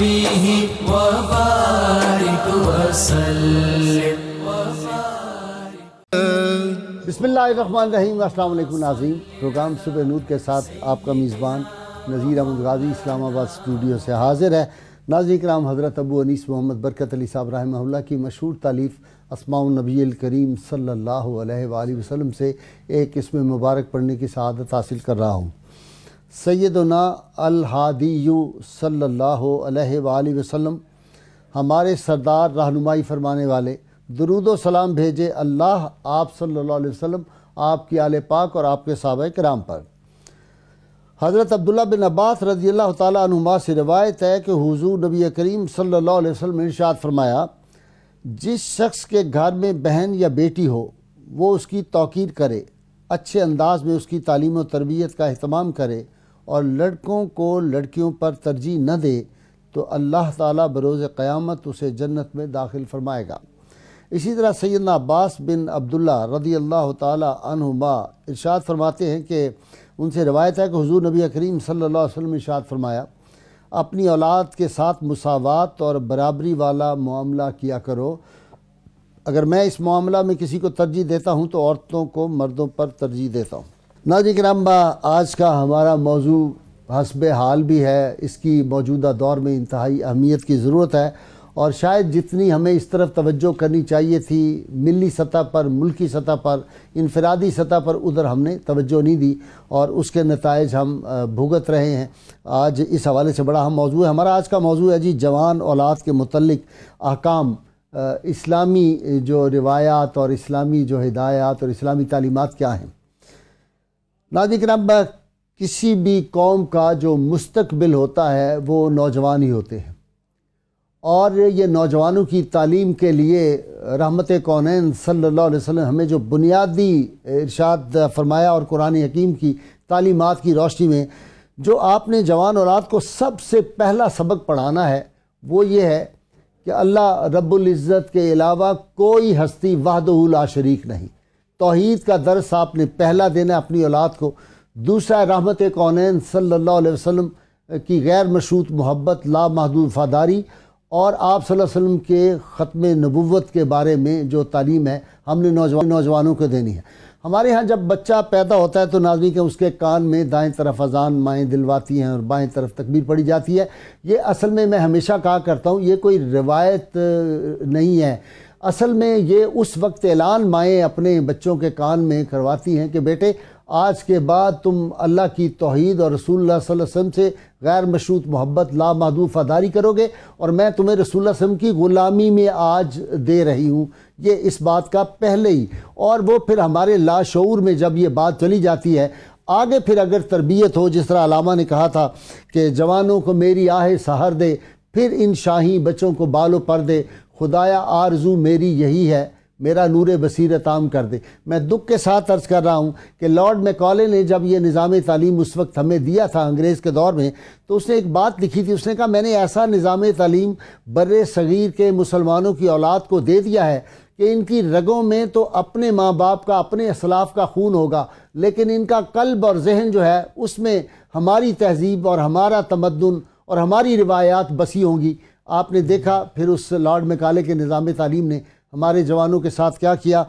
وصحبه وبارك وسلم بسم اللہ الرحمن الرحیم، السلام علیکم ناظرین۔ پروگرام صبح نور کے ساتھ آپ کا میزبان نذیر احمد غازی اسلام آباد اسٹوڈیو سے حاضر ہے۔ ناظرین کرام حضرت ابو انیس محمد برکت علی صاحب رحمہ اللہ کی مشہور تعلیف اسماء النبی الکریم صلی اللہ علیہ وآلہ وسلم سے ایک اسم مبارک پڑھنے کی سعادت حاصل کر رہا ہوں۔ سیدنا الحادی صلی اللہ علیہ وآلہ وسلم، ہمارے سردار رہنمائی فرمانے والے، درود و سلام بھیجے اللہ آپ صلی اللہ علیہ وسلم، آپ کی آل پاک اور آپ کے صحابہ کرام پر۔ حضرت عبداللہ بن عباس رضی اللہ تعالیٰ عنہما سے روایت ہے کہ حضور نبی کریم صلی اللہ علیہ وسلم نے ارشاد فرمایا، جس شخص کے گھر میں بہن یا بیٹی ہو، وہ اس کی توقیر کرے، اچھے انداز میں اس کی تعلیم و تربیت کا اہتمام کرے اور لڑکوں کو لڑکیوں پر ترجیح نہ دے تو اللہ تعالیٰ بروز قیامت اسے جنت میں داخل فرمائے گا۔ اسی طرح سیدنا عباس بن عبداللہ رضی اللہ تعالیٰ عنہما ارشاد فرماتے ہیں کہ ان سے روایت ہے کہ حضور نبی کریم صلی اللہ علیہ وسلم ارشاد فرمایا، اپنی اولاد کے ساتھ مساوات اور برابری والا معاملہ کیا کرو۔ اگر میں اس معاملہ میں کسی کو ترجیح دیتا ہوں تو عورتوں کو مردوں پر ترجیح دیتا ہوں۔ ناظرین کرام آج کا ہمارا موضوع حسب حال بھی ہے۔ اس کی موجودہ دور میں انتہائی اہمیت کی ضرورت ہے اور شاید جتنی ہمیں اس طرف توجہ کرنی چاہیے تھی، ملی سطح پر، ملکی سطح پر، انفرادی سطح پر، ادھر ہم نے توجہ نہیں دی اور اس کے نتائج ہم بھگت رہے ہیں۔ آج اس حوالے سے بڑا ہم موضوع ہے۔ ہمارا آج کا موضوع ہے جی جوان اولاد کے متعلق احکام۔ اسلامی جو روایات اور اسلامی جو ہدایات اور اسلامی تعلیمات کیا ہیں؟ ناظرین کرام کسی بھی قوم کا جو مستقبل ہوتا ہے، وہ نوجوان ہی ہوتے ہیں۔ اور یہ نوجوانوں کی تعلیم کے لیے رحمت کونین صلی اللہ علیہ وسلم ہمیں جو بنیادی ارشاد فرمایا اور قرآن حکیم کی تعلیمات کی روشنی میں، جو آپ نے جوان اولاد کو سب سے پہلا سبق پڑھانا ہے، وہ یہ ہے کہ اللہ رب العزت کے علاوہ کوئی ہستی وحدہ لا شریک نہیں۔ توحید کا درس آپ نے پہلا دینا اپنی اولاد کو۔ دوسرا رحمت کونین صلی اللہ علیہ وسلم کی غیر مشروط محبت، لا محدود وفاداری۔ اور آپ صلی اللہ علیہ وسلم کے ختم نبوت کے بارے میں جو تعلیم ہے، ہم نے نوجوان نوجوانوں کو دینی ہے۔ ہمارے ہاں جب بچہ پیدا ہوتا ہے تو ناظرین کہ اس کے کان میں دائیں طرف اذان، مائیں دلواتی ہیں اور بائیں طرف تکبیر پڑی جاتی ہے۔ یہ اصل میں میں ہمیشہ کہا کرتا ہوں، یہ کوئی روایت نہیں ہے۔ اصل میں یہ اس وقت اعلان مائیں اپنے بچوں کے کان میں کرواتی ہیں کہ بیٹے، آج کے بعد تم اللہ کی توحید اور رسول اللہ صلی اللہ علیہ وسلم سے غیر مشروط محبت، لا محدود کرو گے اور میں تمہیں رسول اللہ علیہ وسلم کی غلامی میں آج دے رہی ہوں۔ یہ اس بات کا پہلے ہی۔ اور وہ پھر ہمارے لاشعور میں جب یہ بات چلی جاتی ہے، آگے پھر اگر تربیت ہو، جس طرح علامہ نے کہا تھا کہ جوانوں کو میری آہ سہر دے، پھر ان شاہی بچوں کو بالو پر دے۔ خدایا آرزو میری یہی ہے، میرا نور بصیرت عام کر دے۔ میں دکھ کے ساتھ عرض کر رہا ہوں کہ لارڈ میکالے نے جب یہ نظام تعلیم اس وقت ہمیں دیا تھا انگریز کے دور میں، تو اس نے ایک بات لکھی تھی۔ اس نے کہا، میں نے ایسا نظام تعلیم بر صغیر کے مسلمانوں کی اولاد کو دے دیا ہے کہ ان کی رگوں میں تو اپنے ماں باپ کا، اپنے اسلاف کا خون ہوگا، لیکن ان کا قلب اور ذہن جو ہے، اس میں ہماری تہذیب اور ہمارا تمدن اور ہماری روایات بسی ہوں گی۔ آپ نے دیکھا، پھر اس لارڈ مکالے کے نظام تعلیم نے ہمارے جوانوں کے ساتھ کیا کیا۔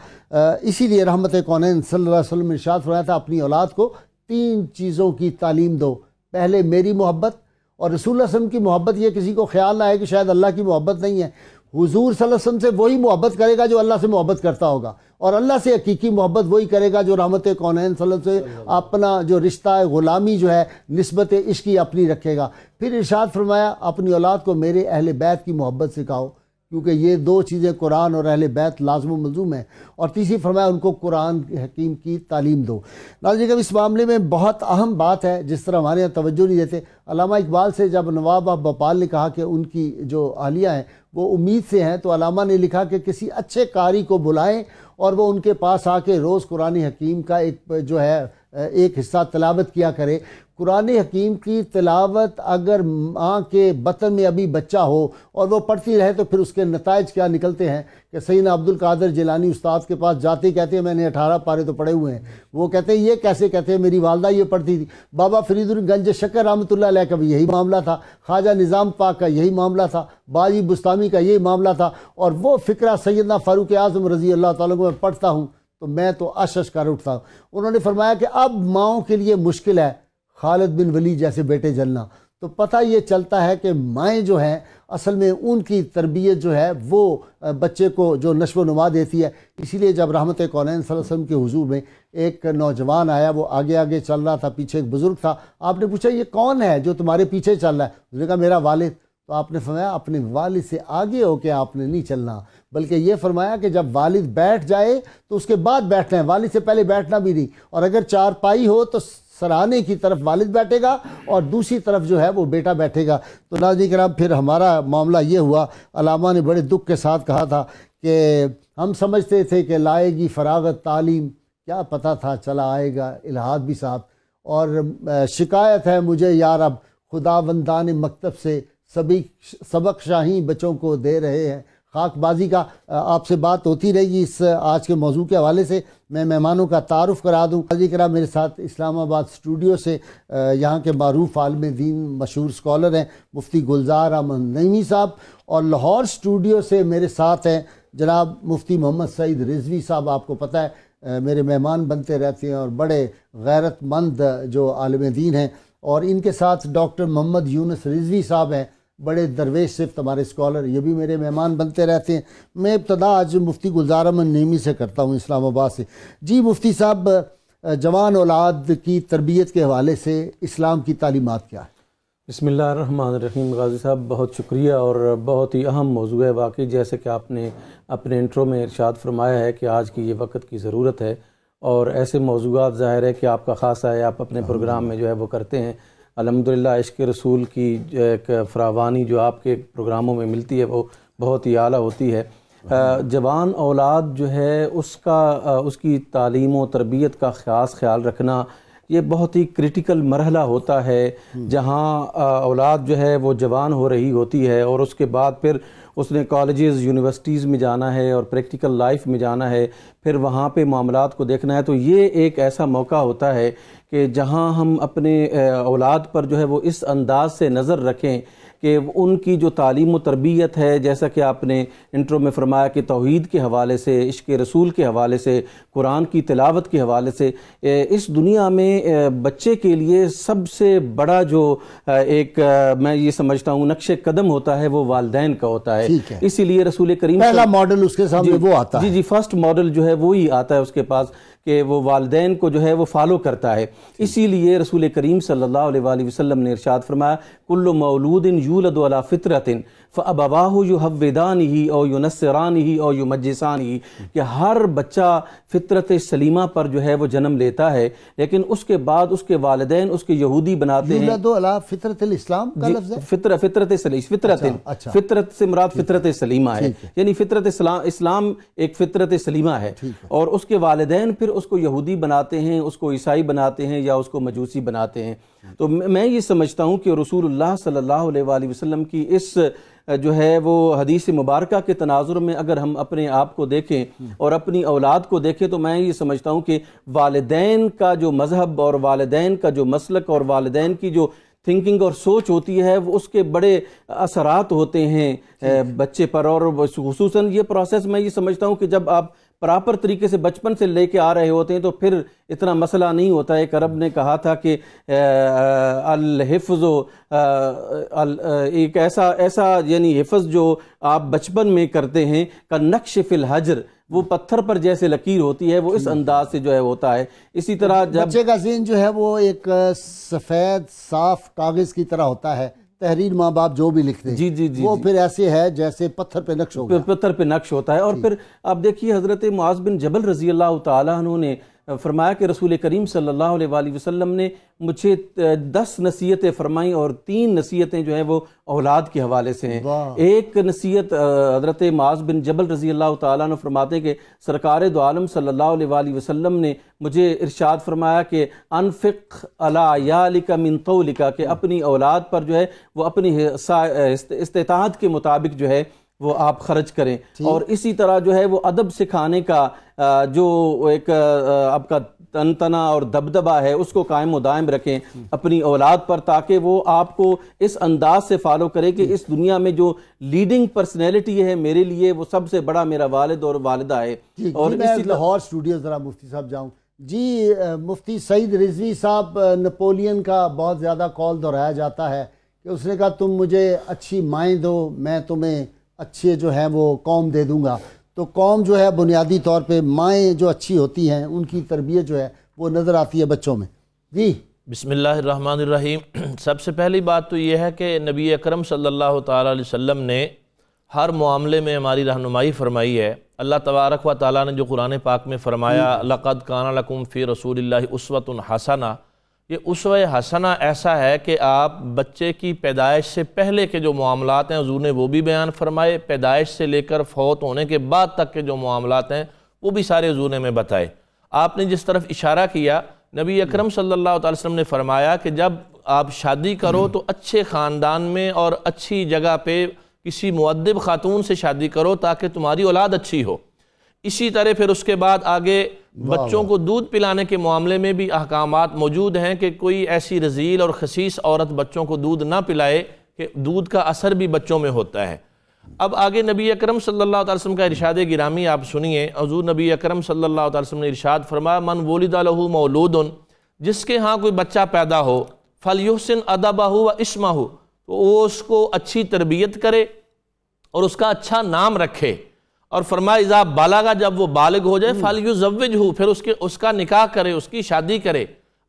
اسی لیے رحمت کونین صلی اللہ علیہ وسلم ارشاد فرمایا تھا، اپنی اولاد کو تین چیزوں کی تعلیم دو۔ پہلے میری محبت اور رسول اللہ علیہ وسلم کی محبت، یہ کسی کو خیال نہ ہے کہ شاید اللہ کی محبت نہیں ہے۔ حضور صلی اللہ علیہ وسلم سے وہی محبت کرے گا جو اللہ سے محبت کرتا ہوگا اور اللہ سے حقیقی محبت وہی کرے گا جو رحمت کونین صلی اللہ علیہ وسلم سے اپنا جو رشتہ غلامی جو ہے، نسبت عشقی اپنی رکھے گا۔ پھر ارشاد فرمایا، اپنی اولاد کو میرے اہل بیت کی محبت سکھاؤ کیونکہ یہ دو چیزیں قرآن اور اہل بیت لازم و ملزوم ہیں۔ اور تیسری فرمایا، ان کو قرآن حکیم کی تعلیم دو۔ ناظرین جی، اب اس معاملے میں بہت اہم بات ہے، جس طرح ہمارے یہاں توجہ نہیں دیتے، علامہ اقبال سے جب نواب آف بھوپال نے کہا کہ ان کی جو اہلیہ ہیں وہ امید سے ہیں تو علامہ نے لکھا کہ کسی اچھے قاری کو بلائیں اور وہ ان کے پاس آ کے روز قرآن حکیم کا ایک جو ہے، ایک حصہ تلاوت کیا کرے۔ قرآن حکیم کی تلاوت اگر ماں کے بطن میں ابھی بچہ ہو اور وہ پڑھتی رہے تو پھر اس کے نتائج کیا نکلتے ہیں کہ سیدنا عبد القادر جیلانی استاد کے پاس جاتے ہی کہتے ہیں میں نے اٹھارہ پارے تو پڑھے ہوئے ہیں۔ وہ کہتے ہیں یہ کیسے کہتے ہیں؟ میری والدہ یہ پڑھتی تھی۔ بابا فرید الگنج شکر رحمۃ اللہ علیہ کا بھی یہی معاملہ تھا۔ خواجہ نظام پاک کا یہی معاملہ تھا۔ باجی بستانی کا یہی معاملہ تھا۔ اور وہ فکرہ سیدنا فاروق اعظم رضی اللہ تعالیٰ کو میں پڑھتا ہوں تو میں تو اشش کر اٹھتا ہوں۔ انہوں نے فرمایا کہ اب ماؤں کے لیے مشکل ہے۔ خالد بن ولی جیسے بیٹے جلنا۔ تو پتہ یہ چلتا ہے کہ مائیں جو ہیں، اصل میں ان کی تربیت جو ہے، وہ بچے کو جو نشو و نما دیتی ہے۔ اسی لیے جب رحمت کونین صلی اللہ علیہ وسلم کے حضور میں ایک نوجوان آیا، وہ آگے آگے چل رہا تھا، پیچھے ایک بزرگ تھا۔ آپ نے پوچھا، یہ کون ہے جو تمہارے پیچھے چل رہا ہے؟ اس نے کہا، میرا والد۔ تو آپ نے فرمایا، اپنے والد سے آگے ہو کے آپ نے نہیں چلنا۔ بلکہ یہ فرمایا کہ جب والد بیٹھ جائے تو اس کے بعد بیٹھنا ہے۔ والد سے پہلے بیٹھنا بھی نہیں۔ اور اگر چار پائی ہو تو سرانے کی طرف والد بیٹھے گا اور دوسری طرف جو ہے وہ بیٹا بیٹھے گا۔ تو ناظرین کرام، پھر ہمارا معاملہ یہ ہوا۔ علامہ نے بڑے دکھ کے ساتھ کہا تھا کہ ہم سمجھتے تھے کہ لائے گی فراغت تعلیم، کیا پتہ تھا چلا آئے گا۔ الہاد بھی صاحب۔ اور شکایت ہے مجھے یار اب خدا بندان مکتب سے سبھی سبق شاہی بچوں کو دے رہے ہیں۔ خاک بازی کا آپ سے بات ہوتی رہے گی اس آج کے موضوع کے حوالے سے۔ میں مہمانوں کا تعارف کرا دوں۔ قاضی کرا میرے ساتھ اسلام آباد اسٹوڈیو سے یہاں کے معروف عالم دین، مشہور سکولر ہیں، مفتی گلزار احمد نعیمی صاحب۔ اور لاہور اسٹوڈیو سے میرے ساتھ ہیں جناب مفتی محمد سعید رضوی صاحب، آپ کو پتہ ہے میرے مہمان بنتے رہتے ہیں اور بڑے غیرت مند جو عالم دین ہیں۔ اور ان کے ساتھ ڈاکٹر محمد یونس رضوی صاحب ہیں۔ بڑے درویش صرف ہمارے اسکالر یہ بھی میرے مہمان بنتے رہتے ہیں۔ میں ابتدا آج مفتی گلزار امن نیمی سے کرتا ہوں اسلام آباد سے۔ جی مفتی صاحب، جوان اولاد کی تربیت کے حوالے سے اسلام کی تعلیمات کیا ہے بسم اللہ الرحمن الرحیم، غازی صاحب، بہت شکریہ اور بہت ہی اہم موضوع ہے۔ واقعی جیسے کہ آپ نے اپنے انٹرو میں ارشاد فرمایا ہے کہ آج کی یہ وقت کی ضرورت ہے اور ایسے موضوعات ظاہر ہے کہ آپ کا خاصہ ہے، آپ اپنے پروگرام میں جو ہے وہ کرتے ہیں۔ الحمدللہ، عشق رسول کی ایک فراوانی جو آپ کے پروگراموں میں ملتی ہے، وہ بہت ہی اعلیٰ ہوتی ہے۔ جوان اولاد جو ہے، اس کا اس کی تعلیم و تربیت کا خاص خیال رکھنا، یہ بہت ہی کرٹیکل مرحلہ ہوتا ہے۔ جہاں اولاد جو ہے، وہ جوان ہو رہی ہوتی ہے اور اس کے بعد پھر اس نے کالجز یونیورسٹیز میں جانا ہے اور پریکٹیکل لائف میں جانا ہے، پھر وہاں پہ معاملات کو دیکھنا ہے۔ تو یہ ایک ایسا موقع ہوتا ہے کہ جہاں ہم اپنے اولاد پر جو ہے وہ اس انداز سے نظر رکھیں کہ ان کی جو تعلیم و تربیت ہے جیسا کہ آپ نے انٹرو میں فرمایا کہ توحید کے حوالے سے عشق رسول کے حوالے سے قرآن کی تلاوت کے حوالے سے اس دنیا میں بچے کے لیے سب سے بڑا جو ایک میں یہ سمجھتا ہوں نقش قدم ہوتا ہے وہ والدین کا ہوتا ہے۔ اسی لیے رسول کریم پہلا ماڈل اس کے سامنے جی، وہ آتا ہے۔ جی جی فرسٹ ماڈل جو ہے وہی آتا ہے اس کے پاس۔ کہ وہ والدین کو جو ہے وہ فالو کرتا ہے۔ اسی لیے رسول کریم صلی اللہ علیہ وآلہ وسلم نے ارشاد فرمایا، کل مولود یولد علی فطرت فابواہ یحودانی او ینصرانی او یمجسانی کہ ہر بچہ فطرت سلیمہ پر جو ہے وہ جنم لیتا ہے لیکن اس کے بعد اس کے والدین اس کے یہودی بناتے ہیں۔ فطرت الاسلام کا لفظ ہے؟ فطرت فطرت سلیم فطرت اچھا۔ فطرت سے مراد فطرت سلیمہ ہے۔ یعنی فطرت اسلام ایک فطرت سلیمہ ہے۔ اور اس کے والدین پھر اس کو یہودی بناتے ہیں اس کو عیسائی بناتے ہیں یا اس کو مجوسی بناتے ہیں۔ تو میں یہ سمجھتا ہوں کہ رسول اللہ صلی اللہ علیہ وآلہ وسلم کی اس جو ہے وہ حدیث مبارکہ کے تناظر میں اگر ہم اپنے آپ کو دیکھیں اور اپنی اولاد کو دیکھیں تو میں یہ سمجھتا ہوں کہ والدین کا جو مذہب اور والدین کا جو مسلک اور والدین کی جو تھنکنگ اور سوچ ہوتی ہے وہ اس کے بڑے اثرات ہوتے ہیں بچے پر اور خصوصاً یہ پروسیس میں یہ سمجھتا ہوں کہ جب آپ پراپر طریقے سے بچپن سے لے کے آ رہے ہوتے ہیں تو پھر اتنا مسئلہ نہیں ہوتا ہے۔ عرب نے کہا تھا کہ الحفظ ایک ایسا ایسا یعنی حفظ جو آپ بچپن میں کرتے ہیں کا نقش فی الحجر وہ پتھر پر جیسے لکیر ہوتی ہے وہ اس انداز سے جو ہے ہوتا ہے۔ اسی طرح جب بچے کا ذہن جو ہے وہ ایک سفید صاف کاغذ کی طرح ہوتا ہے۔ تحریر ماں باپ جو بھی لکھتے ہیں جی جی جی وہ پھر ایسے ہے جیسے پتھر پہ نقش ہو گیا پتھر پہ نقش ہوتا ہے اور جی۔ پھر آپ دیکھیے حضرت معاذ بن جبل رضی اللہ تعالیٰ عنہ نے فرمایا کہ رسول کریم صلی اللہ علیہ وآلہ وسلم نے مجھے دس نصیحتیں فرمائیں اور تین نصیحتیں جو ہیں وہ اولاد کے حوالے سے ہیں۔ ایک نصیحت حضرت معاذ بن جبل رضی اللہ تعالیٰ عنہ فرماتے ہیں کہ سرکار دو عالم صلی اللہ علیہ وآلہ وسلم نے مجھے ارشاد فرمایا کہ انفق علی یالک من طولک کہ اپنی اولاد پر جو ہے وہ اپنی استطاعت کے مطابق جو ہے وہ آپ خرچ کریں۔ اور اسی طرح جو ہے وہ ادب سکھانے کا جو ایک آپ کا تن تنا اور دبدبہ ہے اس کو قائم و دائم رکھیں اپنی اولاد پر تاکہ وہ آپ کو اس انداز سے فالو کرے کہ اس دنیا میں جو لیڈنگ پرسنالٹی ہے میرے لیے وہ سب سے بڑا میرا والد اور والدہ ہے۔ جی اور میں لاہور اسٹوڈیو ذرا مفتی صاحب جاؤں۔ جی مفتی سعید رضوی صاحب نپولین کا بہت زیادہ کال دہرایا جاتا ہے کہ اس نے کہا تم مجھے اچھی مائیں دو میں تمہیں اچھے جو ہیں وہ قوم دے دوں گا۔ تو قوم جو ہے بنیادی طور پہ مائیں جو اچھی ہوتی ہیں ان کی تربیت جو ہے وہ نظر آتی ہے بچوں میں۔ جی؟ بسم اللہ الرحمن الرحیم۔ سب سے پہلی بات تو یہ ہے کہ نبی اکرم صلی اللہ تعالیٰ علیہ وسلم نے ہر معاملے میں ہماری رہنمائی فرمائی ہے۔ اللہ تبارک و تعالیٰ نے جو قرآن پاک میں فرمایا لقد کان لکم فی رسول اللہ عصوت حسنہ۔ یہ اسوہ حسنہ ایسا ہے کہ آپ بچے کی پیدائش سے پہلے کے جو معاملات ہیں، حضور نے وہ بھی بیان فرمائے، پیدائش سے لے کر فوت ہونے کے بعد تک کے جو معاملات ہیں، وہ بھی سارے حضور نے میں بتائے۔ آپ نے جس طرف اشارہ کیا، نبی اکرم صلی اللہ علیہ وسلم نے فرمایا کہ جب آپ شادی کرو تو اچھے خاندان میں اور اچھی جگہ پہ کسی معدب خاتون سے شادی کرو تاکہ تمہاری اولاد اچھی ہو۔ اسی طرح پھر اس کے بعد آگے بچوں کو دودھ پلانے کے معاملے میں بھی احکامات موجود ہیں کہ کوئی ایسی رزیل اور خصیص عورت بچوں کو دودھ نہ پلائے کہ دودھ کا اثر بھی بچوں میں ہوتا ہے۔ اب آگے نبی اکرم صلی اللہ علیہ وسلم کا ارشاد گرامی آپ سنیے۔ حضور نبی اکرم صلی اللہ علیہ وسلم نے ارشاد فرمایا من وولد لہو مولود جس کے ہاں کوئی بچہ پیدا ہو فلیحسن ادبہ و اسمہ ہو تو وہ اس کو اچھی تربیت کرے اور اس کا اچھا نام رکھے۔ اور فرمایا، اذا بالاگا جب وہ بالغ ہو جائے، فَلْيُزَوِّجْهُ ہو پھر اس کے، اس کا نکاح کرے، اس کی شادی کرے۔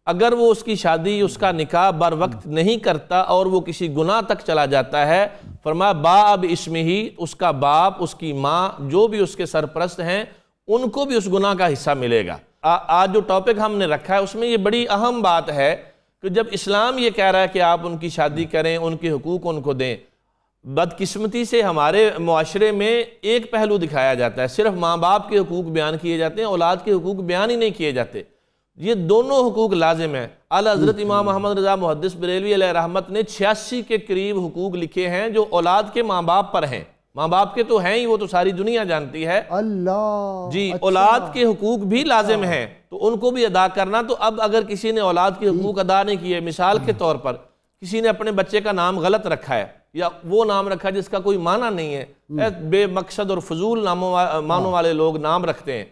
اگر وہ اس کی شادی، اس کا نکاح بر وقت نہیں کرتا اور وہ کسی گناہ تک چلا جاتا ہے، فرمایا، با اب اسم ہی اس کا باپ، اس کی ماں، جو بھی اس کے سرپرست ہیں، ان کو بھی اس گناہ کا حصہ ملے گا۔ آج جو ٹاپک ہم نے رکھا ہے، اس میں یہ بڑی اہم بات ہے کہ جب اسلام یہ کہہ رہا ہے کہ آپ ان کی شادی کریں، ان کے حقوق ان کو دیں بدقسمتی سے ہمارے معاشرے میں ایک پہلو دکھایا جاتا ہے۔ صرف ماں باپ کے حقوق بیان کیے جاتے ہیں اولاد کے حقوق بیان ہی نہیں کیے جاتے۔ یہ دونوں حقوق لازم ہیں۔ اعلیٰ حضرت امام محمد رضا محدث بریلوی علیہ رحمت نے چھیاسی کے قریب حقوق لکھے ہیں جو اولاد کے ماں باپ پر ہیں۔ ماں باپ کے تو ہیں ہی وہ تو ساری دنیا جانتی ہے۔ اللہ جی اولاد کے حقوق بھی لازم ہیں۔ تو ان کو بھی ادا کرنا۔ تو اب اگر کسی نے اولاد کے حقوق ادا نہیں کیے مثال کے طور پر کسی نے اپنے بچے کا نام غلط رکھا ہے یا وہ نام رکھا جس کا کوئی معنی نہیں ہے۔ بے مقصد اور فضول ناموں معنوں والے لوگ نام رکھتے ہیں۔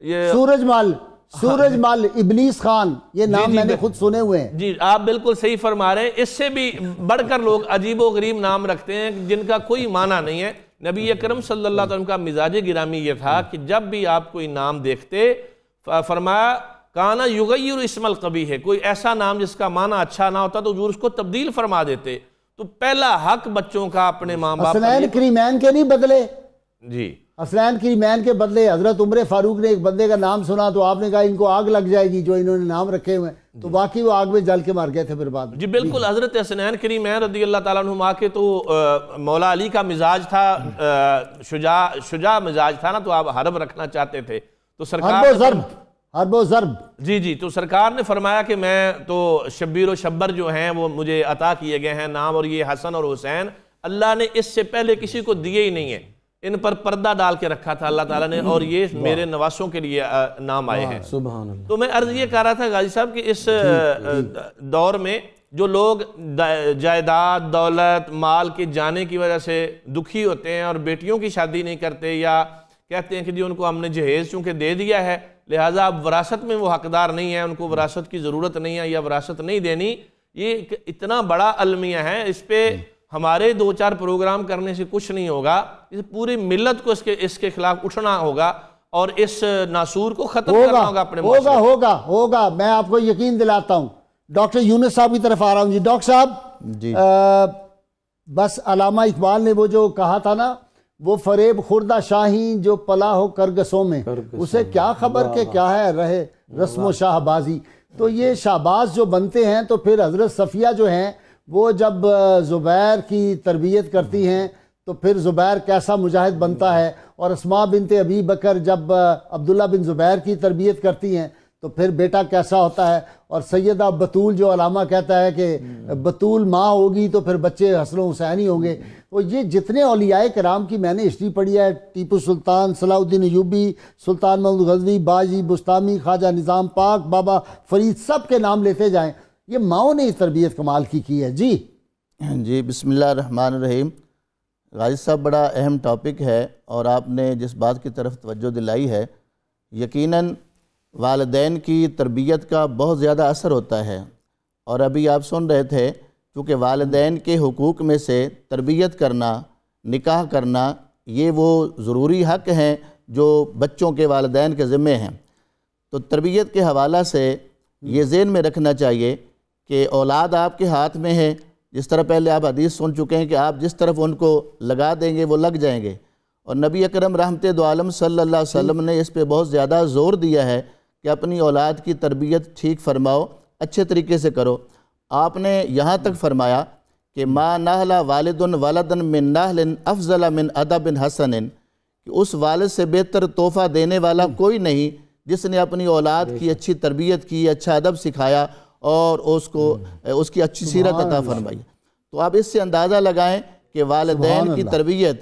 یہ سورج مال سورج مال ابلیس خان یہ نام جی، میں نے خود سنے ہوئے ہیں۔ جی آپ بالکل صحیح فرما رہے ہیں۔ اس سے بھی بڑھ کر لوگ عجیب و غریب نام رکھتے ہیں جن کا کوئی معنی نہیں ہے۔ نبی اکرم صلی اللہ علیہ وسلم کا مزاج گرامی یہ تھا کہ جب بھی آپ کوئی نام دیکھتے فرمایا کانا یغیر اسم القبی ہے۔ کوئی ایسا نام جس کا معنی اچھا نہ ہوتا تو حضور اس کو تبدیل فرما دیتے۔ تو پہلا حق بچوں کا اپنے ماں باپ حسنین کریمین کے نہیں بدلے؟ جی۔ حسنین کریمین کے بدلے حضرت عمر فاروق نے ایک بندے کا نام سنا تو آپ نے کہا ان کو آگ لگ جائے گی جو انہوں نے نام رکھے ہوئے ہیں۔ تو باقی وہ آگ میں جل کے مار گئے تھے پھر بعد جی بالکل حضرت حسنین کریمین رضی اللہ تعالیٰ عنہ کے تو مولا علی کا مزاج تھا شجاع شجاع مزاج تھا نا تو آپ حرب رکھنا چاہتے تھے۔ تو سرکار حرب و ضرب. جی جی تو سرکار نے فرمایا کہ میں تو شبیر و شبر جو ہیں وہ مجھے عطا کیے گئے ہیں نام اور یہ حسن اور حسین اللہ نے اس سے پہلے کسی کو دیے ہی نہیں ہیں۔ ان پر پردہ ڈال کے رکھا تھا اللہ تعالیٰ نے اور یہ میرے نواسوں کے لیے نام آئے ہیں۔ سبحان اللہ۔ تو میں عرض یہ کہہ رہا تھا غازی صاحب کہ اس دور میں جو لوگ جائیداد دولت مال کے جانے کی وجہ سے دکھی ہوتے ہیں اور بیٹیوں کی شادی نہیں کرتے یا کہتے ہیں کہ جی ان کو ہم نے جہیز چونکہ دے دیا ہے لہٰذا اب وراثت میں وہ حقدار نہیں ہے ان کو وراثت کی ضرورت نہیں ہے یا وراثت نہیں دینی یہ اتنا بڑا المیہ ہے اس پہ ہمارے دو چار پروگرام کرنے سے کچھ نہیں ہوگا اس پوری ملت کو اس کے اس کے خلاف اٹھنا ہوگا اور اس ناسور کو ختم کرنا ہوگا اپنے ہوگا ہوگا ہوگا۔ میں آپ کو یقین دلاتا ہوں۔ ڈاکٹر یونس صاحب کی طرف آ رہا ہوں۔ جی ڈاکٹر صاحب جی۔ بس علامہ اقبال نے وہ جو کہا تھا نا وہ فریب خوردہ شاہین جو پلا ہو کرگسوں میں اسے کیا خبر کہ کیا ہے؟ رہے رسم و شاہ بازی۔ تو یہ شہباز جو بنتے ہیں تو پھر حضرت صفیہ جو ہیں وہ جب زبیر کی تربیت کرتی ہیں تو پھر زبیر کیسا مجاہد بنتا ہے؟ اور اسما بنت ابی بکر جب عبداللہ بن زبیر کی تربیت کرتی ہیں تو پھر بیٹا کیسا ہوتا ہے؟ اور سیدہ بطول جو علامہ کہتا ہے کہ بطول ماں ہوگی تو پھر بچے حسن و حسینی ہوں گے۔ وہ یہ جتنے اولیاء کرام کی میں نے ہسٹری پڑھی ہے، ٹیپو سلطان صلاح الدین ایوبی، سلطان محمد غزوی باجی، بستانی، خواجہ نظام پاک، بابا فرید، سب کے نام لیتے جائیں۔ یہ ماؤں نے تربیت کمال کی کی ہے۔ جی۔ جی بسم اللہ الرحمن الرحیم۔ غازی صاحب، بڑا اہم ٹاپک ہے اور آپ نے جس بات کی طرف توجہ دلائی ہے، یقیناً والدین کی تربیت کا بہت زیادہ اثر ہوتا ہے۔ اور ابھی آپ سن رہے تھے، چونکہ والدین کے حقوق میں سے تربیت کرنا، نکاح کرنا، یہ وہ ضروری حق ہیں جو بچوں کے والدین کے ذمے ہیں۔ تو تربیت کے حوالہ سے یہ ذہن میں رکھنا چاہیے کہ اولاد آپ کے ہاتھ میں ہے۔ جس طرح پہلے آپ حدیث سن چکے ہیں کہ آپ جس طرف ان کو لگا دیں گے، وہ لگ جائیں گے۔ اور نبی اکرم رحمت دو عالم صلی اللہ علیہ وسلم نے اس پہ بہت زیادہ زور دیا ہے کہ اپنی اولاد کی تربیت ٹھیک فرماؤ اچھے طریقے سے کرو۔ آپ نے یہاں تک فرمایا کہ ما نہلا والد والدن من نہل افضل من ادب حسن۔ کہ اس والد سے بہتر تحفہ دینے والا کوئی نہیں جس نے اپنی اولاد کی اچھی تربیت کی اچھا ادب سکھایا اور اس کو اس کی اچھی سیرت عطا فرمائی۔ تو آپ اس سے اندازہ لگائیں کہ والدین کی تربیت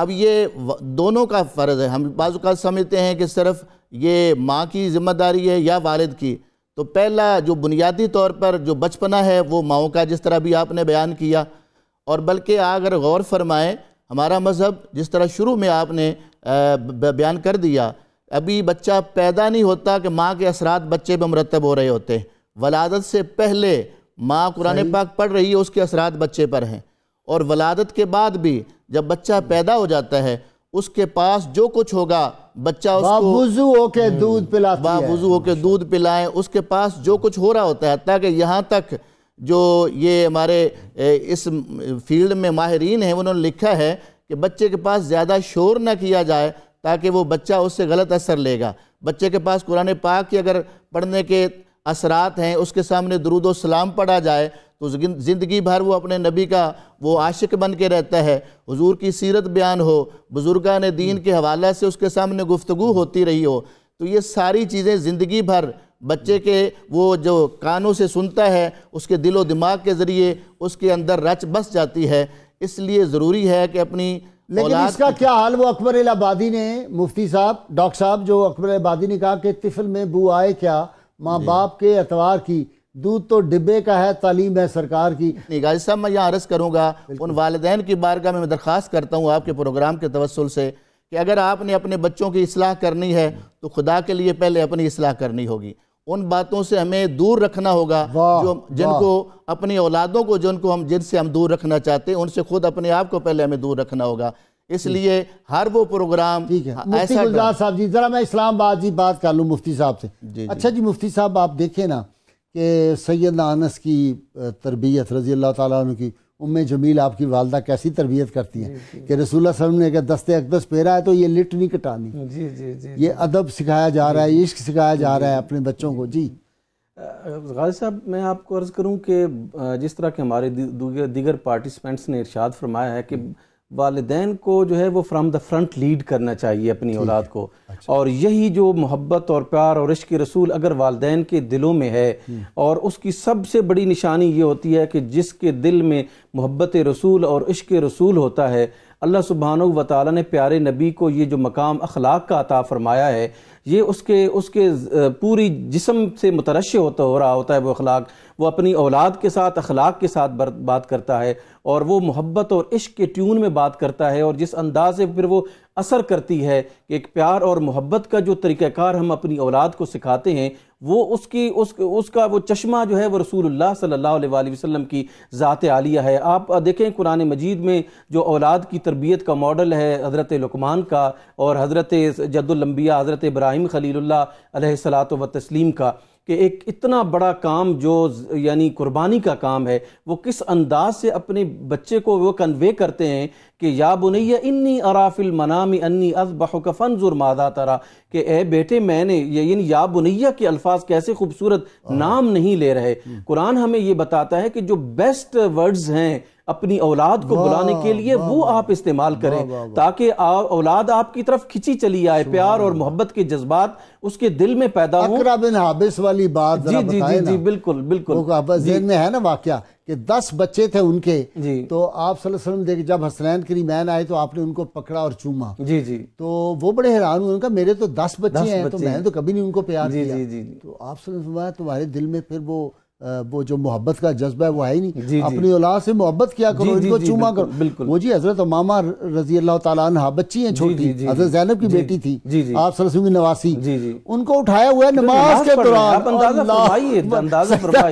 اب یہ دونوں کا فرض ہے۔ ہم بعض اوقات سمجھتے ہیں کہ صرف یہ ماں کی ذمہ داری ہے یا والد کی۔ تو پہلا جو بنیادی طور پر جو بچپنہ ہے وہ ماؤں کا جس طرح بھی آپ نے بیان کیا۔ اور بلکہ اگر غور فرمائیں ہمارا مذہب جس طرح شروع میں آپ نے بیان کر دیا ابھی بچہ پیدا نہیں ہوتا کہ ماں کے اثرات بچے پہ مرتب ہو رہے ہوتے ہیں۔ ولادت سے پہلے ماں قرآن پاک پڑھ رہی ہے اس کے اثرات بچے پر ہیں۔ اور ولادت کے بعد بھی جب بچہ پیدا ہو جاتا ہے اس کے پاس جو کچھ ہوگا بچہ اس کو وضو ہو کے دودھ پلاتی ہے۔ وضو ہو کے دودھ پلائیں اس کے پاس جو کچھ ہو رہا ہوتا ہے تاکہ یہاں تک جو یہ ہمارے اس فیلڈ میں ماہرین ہیں انہوں نے لکھا ہے کہ بچے کے پاس زیادہ شور نہ کیا جائے تاکہ وہ بچہ اس سے غلط اثر لے گا۔ بچے کے پاس قرآن پاک کی اگر پڑھنے کے اثرات ہیں اس کے سامنے درود و سلام پڑھا جائے تو زندگی بھر وہ اپنے نبی کا وہ عاشق بن کے رہتا ہے۔ حضور کی سیرت بیان ہو بزرگان دین کے حوالہ سے اس کے سامنے گفتگو ہوتی رہی ہو۔ تو یہ ساری چیزیں زندگی بھر بچے کے وہ جو کانوں سے سنتا ہے اس کے دل و دماغ کے ذریعے اس کے اندر رچ بس جاتی ہے۔ اس لیے ضروری ہے کہ اپنی لیکن اس کا کیا حال؟ وہ اکبر الہبادی نے مفتی صاحب ڈاکٹر صاحب جو اکبر الہبادی نے کہا کہ طفل میں بو آئے کیا؟ ماں جی۔ باپ کے اعتبار کی دودھ تو ڈبے کا ہے تعلیم ہے سرکار کی۔ غازی صاحب میں یہاں عرض کروں گا ان والدین کی بارگاہ میں میں درخواست کرتا ہوں آپ کے پروگرام کے توسل سے کہ اگر آپ نے اپنے بچوں کی اصلاح کرنی ہے تو خدا کے لیے پہلے اپنی اصلاح کرنی ہوگی۔ ان باتوں سے ہمیں دور رکھنا ہوگا جو جن کو اپنی اولادوں کو جن کو ہم جن سے ہم دور رکھنا چاہتے ہیں ان سے خود اپنے آپ کو پہلے ہمیں دور رکھنا ہوگا۔ اس جی۔ لیے ہر وہ پروگرام مفتی گلزار صاحب جی ذرا میں اسلام آباد جی بات کر لوں مفتی صاحب سے۔ جی، جی۔ اچھا جی مفتی صاحب آپ دیکھیں نا کہ سید انس کی تربیت رضی اللہ تعالیٰ عنہ کی ام جمیل آپ کی والدہ کیسی تربیت کرتی ہیں؟ کہ رسول اللہ صلی اللہ علیہ وسلم نے اگر دست اقدس پیرا ہے تو یہ لٹ نہیں کٹانی۔ جی جی جی یہ ادب سکھایا جا رہا ہے عشق سکھایا جا رہا ہے اپنے بچوں کو۔ جی۔ غازی صاحب میں آپ کو عرض کروں کہ جس طرح کے ہمارے دیگر پارٹیسپینٹس نے ارشاد فرمایا ہے کہ والدین کو جو ہے وہ فرام دا فرنٹ لیڈ کرنا چاہیے اپنی اولاد کو اچھا۔ اور یہی جو محبت اور پیار اور عشق رسول اگر والدین کے دلوں میں ہے اور اس کی سب سے بڑی نشانی یہ ہوتی ہے کہ جس کے دل میں محبت رسول اور عشق رسول ہوتا ہے اللہ سبحانہ و تعالیٰ نے پیارے نبی کو یہ جو مقام اخلاق کا عطا فرمایا ہے، یہ اس کے اس کے پوری جسم سے مترشع ہوتا ہو رہا ہوتا ہے وہ اخلاق۔ وہ اپنی اولاد کے ساتھ، اخلاق کے ساتھ بات کرتا ہے اور وہ محبت اور عشق کے ٹیون میں بات کرتا ہے اور جس انداز سے پھر وہ اثر کرتی ہے کہ ایک پیار اور محبت کا جو طریقہ کار ہم اپنی اولاد کو سکھاتے ہیں، وہ اس کی، اس اس کا وہ چشمہ جو ہے وہ رسول اللہ صلی اللہ علیہ وآلہ وسلم کی ذات عالیہ ہے۔ آپ دیکھیں قرآن مجید میں جو اولاد کی تربیت کا ماڈل ہے حضرت لقمان کا اور حضرت جد الانبیاء حضرت ابراہیم خلیل اللہ علیہ السلاۃ و تسلیم کا کہ ایک اتنا بڑا کام جو یعنی قربانی کا کام ہے، وہ کس انداز سے اپنے بچے کو وہ کنوے کرتے ہیں کہ یا بنیہ انی اراف المنام انی اذبحک فانظر ماذا ترا کہ اے بیٹے میں نے یعنی یا بنیہ کے الفاظ کیسے خوبصورت نام نہیں لے رہے۔ قرآن ہمیں یہ بتاتا ہے کہ جو بیسٹ ورڈز ہیں اپنی اولاد کو بلانے کے لیے وہ آپ استعمال کریں تاکہ اولاد آپ کی طرف کھچی چلی آئے پیار اور محبت کے جذبات اس کے دل میں پیدا ہوں۔ اقرا بن حابس والی بات جی جی جی جی بالکل بالکل۔ ذہن میں ہے نا واقعہ کہ دس بچے تھے ان کے۔ تو آپ صلی اللہ علیہ وسلم دیکھ جب حسنین کریمین آئے تو آپ نے ان کو پکڑا اور چوما۔ جی جی۔ تو وہ بڑے حیران ہوئے ان کا میرے تو دس بچے ہیں تو میں نے تو کبھی نہیں ان کو پیار کیا۔ تو آپ صلی اللہ علیہ وسلم تمہارے دل میں پھر وہ وہ جو محبت کا جذبہ ہے وہ ہے ہی نہیں۔ جی، جی۔ اپنی اولاد سے محبت کیا کرو جی، ان کو چوما کرو۔ وہ جی حضرت امامہ رضی اللہ تعالیٰ عنہ بچی ہیں چھوٹی حضرت زینب کی بیٹی تھی۔ آپ صلی اللہ علیہ وسلم کی نواسی۔ ان کو اٹھایا ہوا ہے نماز کے دوران۔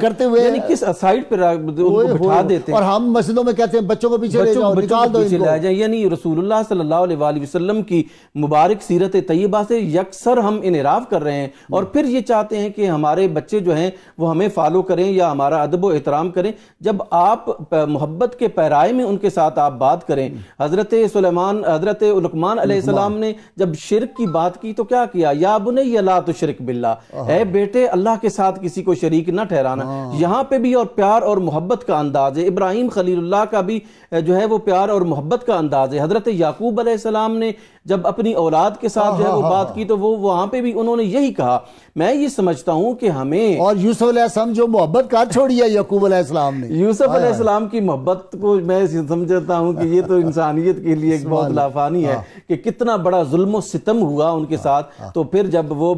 کرتے ہوئے یعنی کس سائیڈ پر ان کو بٹھا دیتے ہیں؟ اور ہم مسجدوں میں کہتے ہیں بچوں کو پیچھے لے جاؤ نکال دو ان کو۔ یعنی رسول اللہ صلی اللہ علیہ وسلم کی مبارک سیرت طیبہ سے یکسر ہم انعراف کر رہے ہیں۔ اور پھر یہ چاہتے ہیں کہ ہمارے بچے جو ہیں وہ ہمیں فالو کریں۔ کریں یا ہمارا ادب و احترام کریں جب آپ محبت کے پیرائے میں ان کے ساتھ آپ بات کریں۔ حضرت سلیمان حضرت لقمان علیہ السلام نے جب شرک کی بات کی تو کیا کیا؟ یا بنی لا تشرک باللہ۔ اے بیٹے اللہ کے ساتھ کسی کو شریک نہ ٹھہرانا۔ یہاں پہ بھی اور پیار اور محبت کا انداز ہے۔ ابراہیم خلیل اللہ کا بھی جو ہے وہ پیار اور محبت کا انداز ہے۔ حضرت یعقوب علیہ السلام نے جب اپنی اولاد کے ساتھ جو ہے وہ بات کی تو وہ وہاں پہ بھی انہوں نے یہی کہا۔ میں یہ سمجھتا ہوں کہ ہمیں اور یوسف علیہ السلام جو محبت کار چھوڑی ہے یعقوب علیہ السلام نے۔ یوسف علیہ السلام کی محبت کو میں سمجھتا ہوں کہ یہ تو انسانیت کے لیے ایک بہت لافانی ہے کہ کتنا بڑا ظلم و ستم ہوا ان کے ساتھ۔ تو پھر جب وہ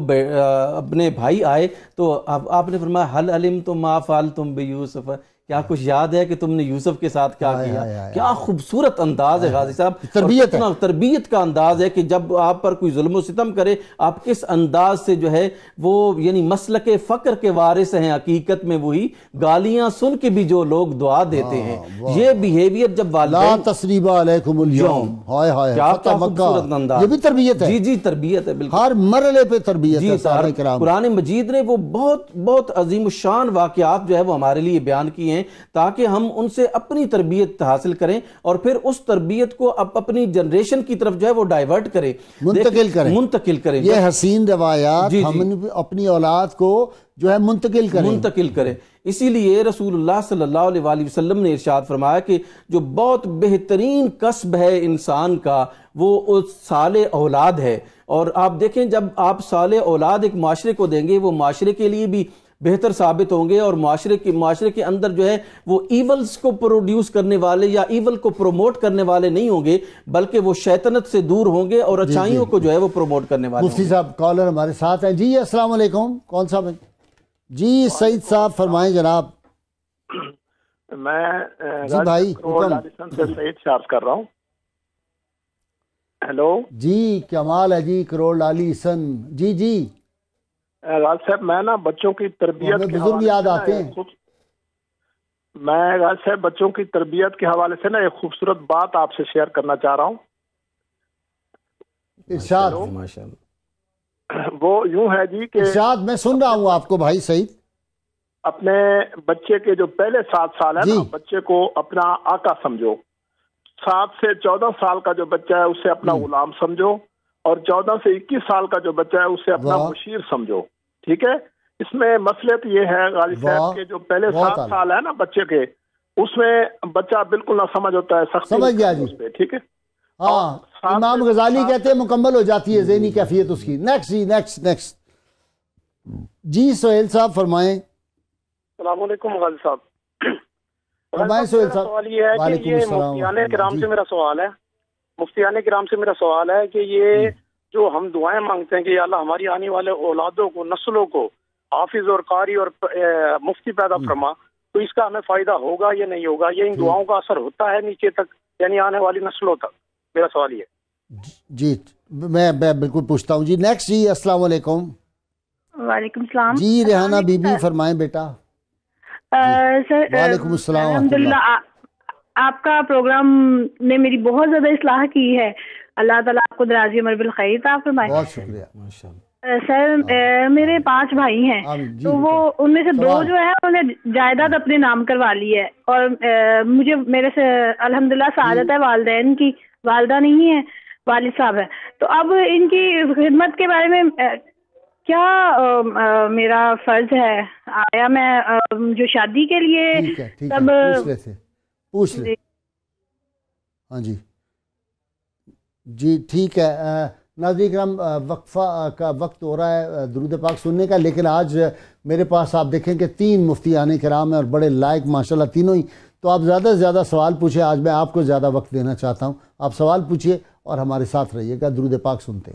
اپنے بھائی آئے تو آپ نے فرمایا حل علم تم ما فعلتم بی یوسف؟ کیا کچھ یاد ہے کہ تم نے یوسف کے ساتھ کیا کیا؟ کیا خوبصورت انداز ہے غازی صاحب. تربیت تربیت کا انداز ہے کہ جب آپ پر کوئی ظلم و ستم کرے آپ کس انداز سے جو ہے وہ یعنی مسلک فقر کے وارث ہیں؟ حقیقت میں وہی گالیاں سن کے بھی جو لوگ دعا دیتے ہیں۔ یہ بیہیویئر جب والدین تسریبہ علیکم اليوم۔ ہائے ہائے کیا خوبصورت انداز۔ یہ بھی تربیت ہے۔ جی جی تربیت ہے بالکل۔ ہر مرلے پہ تربیت ہے سارے کرام۔ قرآن مجید نے وہ بہت بہت عظیم الشان واقعات جو ہے وہ ہمارے لیے بیان کی ہیں۔ ہیں تاکہ ہم ان سے اپنی تربیت حاصل کریں اور پھر اس تربیت کو اپنی جنریشن کی طرف جو ہے وہ ڈائیورٹ کریں۔ منتقل کریں۔ منتقل کریں۔ یہ حسین روایات جی، جی۔ ہم اپنی اولاد کو جو ہے منتقل کریں۔ منتقل کریں۔ اسی لیے رسول اللہ صلی اللہ علیہ وسلم نے ارشاد فرمایا کہ جو بہت بہترین قصب ہے انسان کا وہ سال اولاد ہے۔ اور آپ دیکھیں جب آپ سال اولاد ایک معاشرے کو دیں گے وہ معاشرے کے لیے بھی بہتر ثابت ہوں گے اور معاشرے کے معاشرے کے اندر جو ہے وہ ایولز کو پروڈیوس کرنے والے یا ایول کو پروموٹ کرنے والے نہیں ہوں گے بلکہ وہ شیطنت سے دور ہوں گے اور جی، جی، اچھائیوں کو جو ہے وہ پروموٹ کرنے والے مفتی صاحب کالر ہمارے ساتھ ہیں۔ جی السلام علیکم۔ کون صاحب ہیں؟ جی سعید صاحب فرمائیں جناب۔ میں جی بھائی سعید صاحب کر رہا ہوں۔ ہیلو؟ جی کمال ہے جی کروڑ لالی سن۔ جی جی۔ راج صاحب میں نا بچوں کی تربیت بزرگ یاد آتے ہیں۔ میں راج صاحب بچوں کی تربیت کے حوالے سے نا ایک خوبصورت بات آپ سے شیئر کرنا چاہ رہا ہوں۔ ارشاد۔ وہ یوں ہے جی کہ ارشاد میں سن رہا ہوں آپ کو بھائی سعید۔ اپنے بچے کے جو پہلے سات سال ہے نا جی۔ بچے کو اپنا آقا سمجھو۔ سات سے چودہ سال کا جو بچہ ہے اسے اپنا غلام سمجھو۔ اور چودہ سے اکیس سال کا جو بچہ ہے اسے اپنا مشیر سمجھو۔ ٹھیک ہے؟ اس میں مسئلہ یہ ہے غازی صاحب کے جو پہلے سات سال ہے نا بچے کے اس میں بچہ بالکل نہ سمجھ ہوتا ہے سخت سمجھ گیا جی۔ ٹھیک ہے؟ ہاں امام غزالی کہتے ہیں مکمل ہو جاتی ہے ذہنی کیفیت اس کی۔ نیکسٹ جی نیکسٹ نیکسٹ جی سہیل صاحب فرمائیں۔ السلام علیکم غازی صاحب۔ فرمائیں سہیل صاحب۔ سوال یہ ہے کہ یہ مفتیان کرام سے میرا سوال ہے۔ مفتیان کرام سے میرا سوال ہے کہ یہ جو ہم دعائیں مانگتے ہیں کہ یا اللہ ہماری آنے والے اولادوں کو نسلوں کو حافظ اور قاری اور مفتی پیدا فرما تو اس کا ہمیں فائدہ ہوگا یا نہیں ہوگا؟ یہ ان دعاؤں کا اثر ہوتا ہے نیچے تک یعنی آنے والی نسلوں تک؟ میرا سوال یہ جی میں بالکل پوچھتا ہوں۔ جی نیکسٹ جی السلام علیکم۔ وعلیکم السلام۔ جی ریحانہ بی بی فرمائیں بیٹا۔ جی۔ وعلیکم السلام الحمدللہ آپ کا پروگرام نے میری بہت زیادہ اصلاح کی ہے۔ اللہ تعالیٰ آپ کو درازی عمر بالخیر عطا فرمائے۔ بہت شکریہ۔ سر میرے پانچ بھائی ہیں۔ جی، تو وہ ان میں سے دو جو ہے انہیں جائیداد اپنے نام کروا لی ہے۔ اور مجھے میرے سے الحمدللہ سعادت ہے والدین کی۔ والدہ نہیں ہے والد صاحب ہے تو اب ان کی خدمت کے بارے میں کیا میرا فرض ہے؟ آیا میں جو شادی کے لیے سب پوچھ لے۔ ہاں جی۔ جی ٹھیک ہے۔ ناظرین کرام وقفہ کا وقت ہو رہا ہے درود پاک سننے کا۔ لیکن آج میرے پاس آپ دیکھیں کہ تین مفتی آنے کرام ہیں اور بڑے لائق ماشاءاللہ تینوں ہی۔ تو آپ زیادہ سے زیادہ سوال پوچھیں آج میں آپ کو زیادہ وقت دینا چاہتا ہوں۔ آپ سوال پوچھئے اور ہمارے ساتھ رہیے گا۔ درود پاک سنتے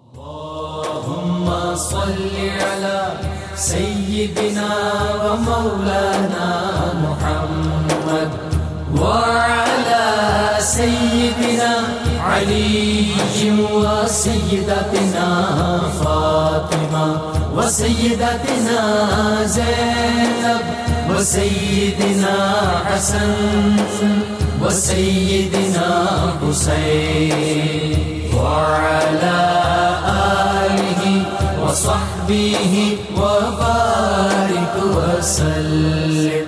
اللہم صلی علی سیدنا و مولانا وعلى سيدنا علي وسيدتنا فاطمة وسيدتنا زينب وسيدنا حسن وسيدنا حسين. وعلى آله وصحبه وبارك وسلم.